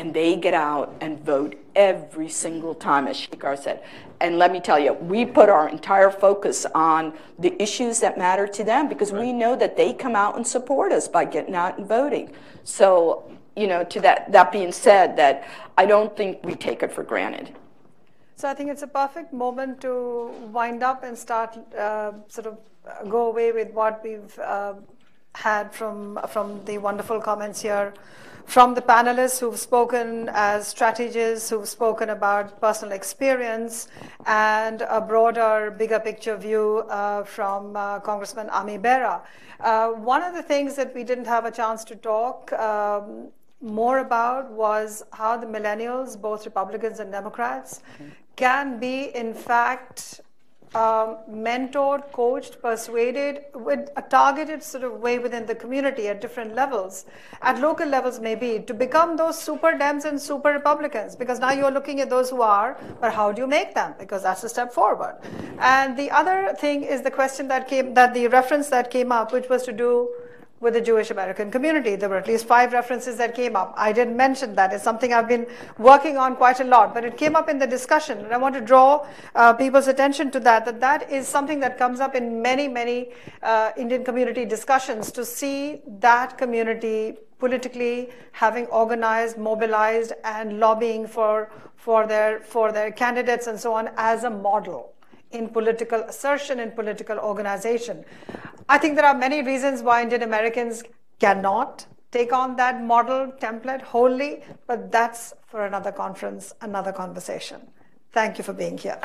and they get out and vote every single time, as Shekar said. And let me tell you, we put our entire focus on the issues that matter to them because right. we know that they come out and support us by getting out and voting. So you know, to that, that being said, that I don't think we take it for granted. So I think it's a perfect moment to wind up and start uh, sort of uh, go away with what we've uh, had from from the wonderful comments here, from the panelists who've spoken as strategists, who've spoken about personal experience, and a broader, bigger picture view uh, from uh, Congressman Ami Bera. Uh, one of the things that we didn't have a chance to talk um, more about was how the millennials, both Republicans and Democrats, mm-hmm. can be, in fact, um, mentored, coached, persuaded with a targeted sort of way within the community at different levels, at local levels maybe, to become those super Dems and super Republicans. Because now you're looking at those who are, but how do you make them? Because that's a step forward. And the other thing is the question that came, that the reference that came up, which was to do with the Jewish American community. There were at least five references that came up. I didn't mention that. It's something I've been working on quite a lot, but it came up in the discussion. And I want to draw uh, people's attention to that, that that is something that comes up in many, many uh, Indian community discussions to see that community politically having organized, mobilized, and lobbying for, for, their, for their candidates and so on as a model in political assertion and political organization. I think there are many reasons why Indian Americans cannot take on that model template wholly, but that's for another conference, another conversation. Thank you for being here.